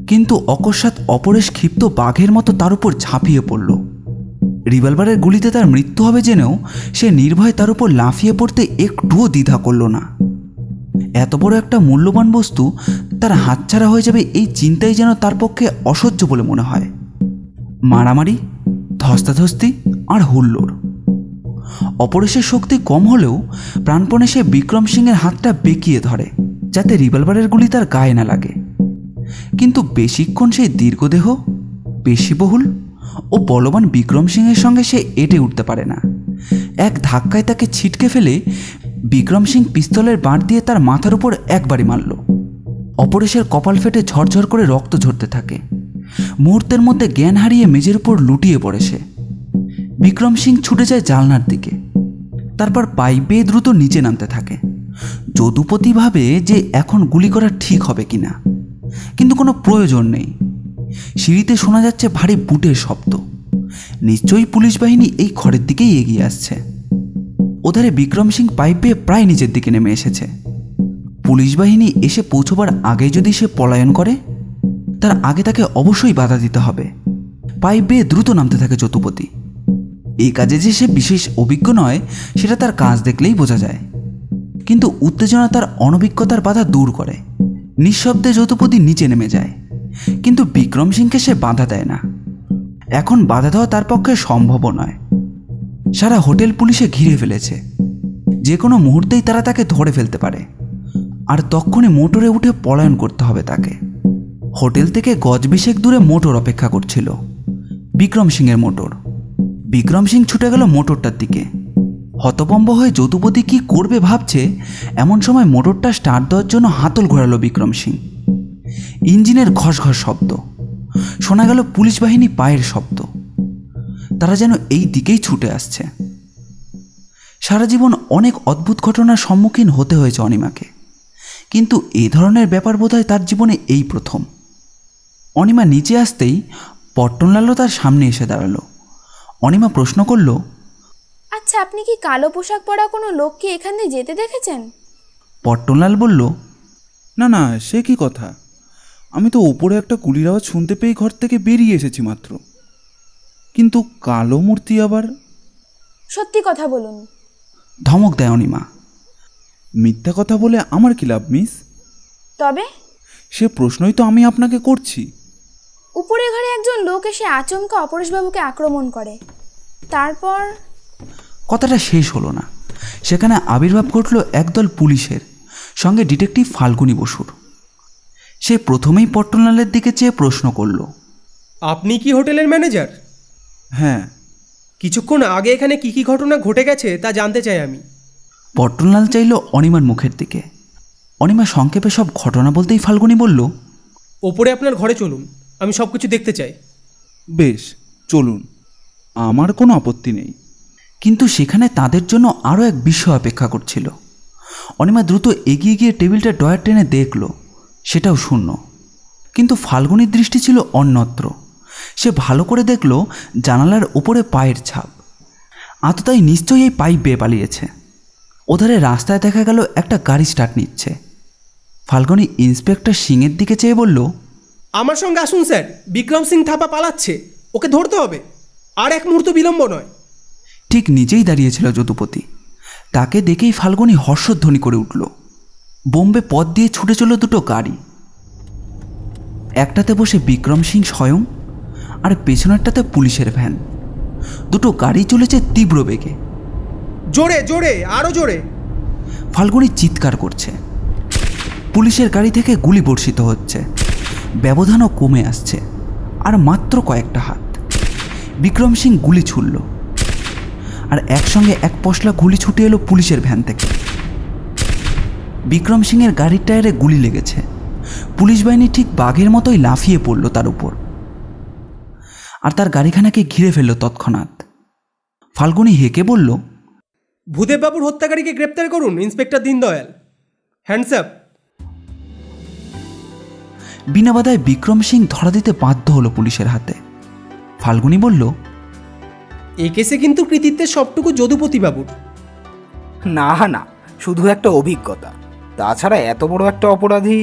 কিন্তু অকস্মাৎ অপরেশ ক্ষিপ্ত বাঘের মতো তার উপর ঝাঁপিয়ে পড়ল। রিভলভারের গুলিতে তার মৃত্যু হবে জেনেও সে নির্ভয়ে তার উপর লাফিয়ে পড়তে একটুও দ্বিধা করল না। এত বড় একটা মূল্যবান বস্তু তার হাতছাড়া হয়ে যাবে এই চিন্তাই যেন তার পক্ষে অসহ্য বলে মনে হয়। মারামারি, ধস্তাধস্তি আর হুল্লোড়। অপরেশের শক্তি কম হলেও প্রাণপণে সে বিক্রম সিংয়ের হাতটা বেঁকিয়ে ধরে, যাতে রিভলভারের গুলি তার গায়ে না লাগে। কিন্তু বেশিক্ষণ সেই দীর্ঘদেহ পেশিবহুল ও বলবান বিক্রম সিংয়ের সঙ্গে সে এটে উঠতে পারে না। এক ধাক্কায় তাকে ছিটকে ফেলে বিক্রম সিং পিস্তলের বাঁট দিয়ে তার মাথার উপর একবারই মারল। অপরেশের কপাল ফেটে ঝরঝর করে রক্ত ঝরতে থাকে। মুহূর্তের মধ্যে জ্ঞান হারিয়ে মেঝের উপর লুটিয়ে পড়ে সে। বিক্রম সিং ছুটে যায় জালনার দিকে। তারপর পাইপ বেয়ে দ্রুত নিচে নামতে থাকে। যদুপতি ভাবে যে এখন গুলি করা ঠিক হবে কিনা। কিন্তু কোনো প্রয়োজন নেই। সিঁড়িতে শোনা যাচ্ছে ভারী বুটের শব্দ। নিশ্চয়ই পুলিশ বাহিনী এই ঘরের দিকেই এগিয়ে আসছে। ওধারে বিক্রম সিং পাইপ বেয়ে প্রায় নিচের দিকে নেমে এসেছে। পুলিশ বাহিনী এসে পৌঁছবার আগে যদি সে পলায়ন করে, তার আগে তাকে অবশ্যই বাধা দিতে হবে। পাইপ বেয়ে দ্রুত নামতে থাকে যতুপতি। এই কাজে যে সে বিশেষ অভিজ্ঞ নয়, সেটা তার কাজ দেখলেই বোঝা যায়। কিন্তু উত্তেজনা তার অনভিজ্ঞতার বাধা দূর করে। নিঃশব্দে যতুপতি নিচে নেমে যায়। কিন্তু বিক্রম সিংকে সে বাধা দেয় না। এখন বাধা দেওয়া তার পক্ষে সম্ভব নয়। সারা হোটেল পুলিশে ঘিরে ফেলেছে। যে কোনো মুহূর্তেই তারা তাকে ধরে ফেলতে পারে। আর তক্ষণে মোটরে উঠে পলায়ন করতে হবে তাকে। হোটেল থেকে গজবিশেক দূরে মোটর অপেক্ষা করছিল। বিক্রম সিংয়ের মোটর। বিক্রম সিং ছুটে গেল মোটরটার দিকে। হতবম্ব হয়ে যদুপতি কি করবে ভাবছে, এমন সময় মোটরটা স্টার্ট দেওয়ার জন্য হাতল ঘোরালো বিক্রম সিং। ইঞ্জিনের ঘস ঘস শব্দ। শোনা গেল পুলিশ বাহিনী পায়ের শব্দ। তারা যেন এই দিকেই ছুটে আসছে। সারা জীবন অনেক অদ্ভুত ঘটনার সম্মুখীন হতে হয়েছে অনিমাকে। কিন্তু এই ধরনের ব্যাপার বোধহয় তার জীবনে এই প্রথম। অনিমা নিচে আসতেই পট্টনলালও তার সামনে এসে দাঁড়াল। অনিমা প্রশ্ন করল আচ্ছা আপনি কি কালো পোশাক পরা কোনো লোককে এখানে যেতে দেখেছেন? পট্টনলাল বলল না না সে কি কথা? আমি তো ওপরে একটা গুলির আওয়াজ শুনতে পেয়ে ঘর থেকে বেরিয়ে এসেছি মাত্র। কিন্তু কালো মূর্তি আবার? সত্যি কথা বলুন। ধমক দেয় অনিমা। মিথ্যা কথা বলে আমার কি লাভ মিস? তবে? সে প্রশ্নই তো আমি আপনাকে করছি। উপরে ঘরে একজন লোক এসে আচমকা অপরেশবাবুকে আক্রমণ করে। তারপর? কথাটা শেষ হলো না। সেখানে আবির্ভাব ঘটল একদল পুলিশের সঙ্গে ডিটেকটিভ ফাল্গুনি বসুর। সে প্রথমেই পট্টনলালের দিকে চেয়ে প্রশ্ন করল। আপনি কি হোটেলের ম্যানেজার? হ্যাঁ। কিছুক্ষণ আগে এখানে কি কি ঘটনা ঘটে গেছে তা জানতে চাই আমি। পট্টনলাল চাইল অনিমার মুখের দিকে। অনিমা সংক্ষেপে সব ঘটনা বলতেই ফাল্গুনি বলল ওপরে আপনার ঘরে চলুন আমি সব কিছু দেখতে চাই। বেশ চলুন। আমার কোনো আপত্তি নেই। কিন্তু সেখানে তাদের জন্য আরও এক বিষয় অপেক্ষা করছিল। অনিমা দ্রুত এগিয়ে গিয়ে টেবিলটা ডয়ার টেনে দেখল। সেটাও শূন্য। কিন্তু ফাল্গুনির দৃষ্টি ছিল অন্যত্র। সে ভালো করে দেখল জানালার উপরে পায়ের ছাপ। আততাই নিশ্চয়ই এই পাইপ বেয়ে পালিয়েছে। ওধারে রাস্তায় দেখা গেল একটা গাড়ি স্টার্ট নিচ্ছে। ফাল্গুনি ইন্সপেক্টর সিংয়ের দিকে চেয়ে বলল আমার সঙ্গে আসুন স্যার বিক্রম সিং থাপা পালাচ্ছে ওকে ধরতে হবে। আর এক মুহূর্ত বিলম্ব নয়। ঠিক নিজেই দাঁড়িয়েছিল যদুপতি। তাকে দেখেই ফাল্গুনি হর্ষধ্বনি করে উঠল। বোম্বে পথ দিয়ে ছুটে চলল দুটো গাড়ি। একটাতে বসে বিক্রম সিং স্বয়ং আর পেছনেরটাতে পুলিশের ভ্যান। দুটো গাড়ি চলেছে তীব্র বেগে। জোরে জোরে আরও জোরে। ফাল্গুনি চিৎকার করছে। পুলিশের গাড়ি থেকে গুলি বর্ষিত হচ্ছে। ব্যবধানও কমে আসছে আর মাত্র কয়েকটা হাত। বিক্রম সিং গুলি ছুড়ল। আর একসঙ্গে এক পশলা গুলি ছুটে এলো পুলিশের ভ্যান থেকে। বিক্রম সিংয়ের গাড়ির টায়ারে গুলি লেগেছে। পুলিশ বাহিনী ঠিক বাঘের মতোই লাফিয়ে পড়ল তার উপর। আর তার গাড়িখানাকে ঘিরে ফেলল তৎক্ষণাৎ। ফাল্গুনি হেঁকে বলল ভূদেববাবুর হত্যাকারীকে গ্রেপ্তার করুন ইন্সপেক্টর দীনদয়াল। হ্যান্ডসাপ বিনা বাধায় বিক্রম সিং ধরা দিতে বাধ্য হলো পুলিশের হাতে। ফাল্গুনি বলল এ কেসে কিন্তু কৃতিত্বের সবটুকু যদুপতিবাবুর। না না শুধু একটা অভিজ্ঞতা। তাছাড়া এত বড় একটা অপরাধী?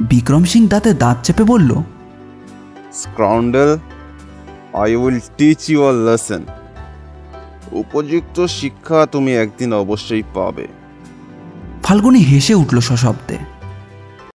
বিক্রম সিং দাঁতে দাঁত চেপে বলল scoundrel I will teach you a lesson উপযুক্ত শিক্ষা তুমি একদিন অবশ্যই পাবে. ফাল্গুনি হেসে উঠল সশব্দে।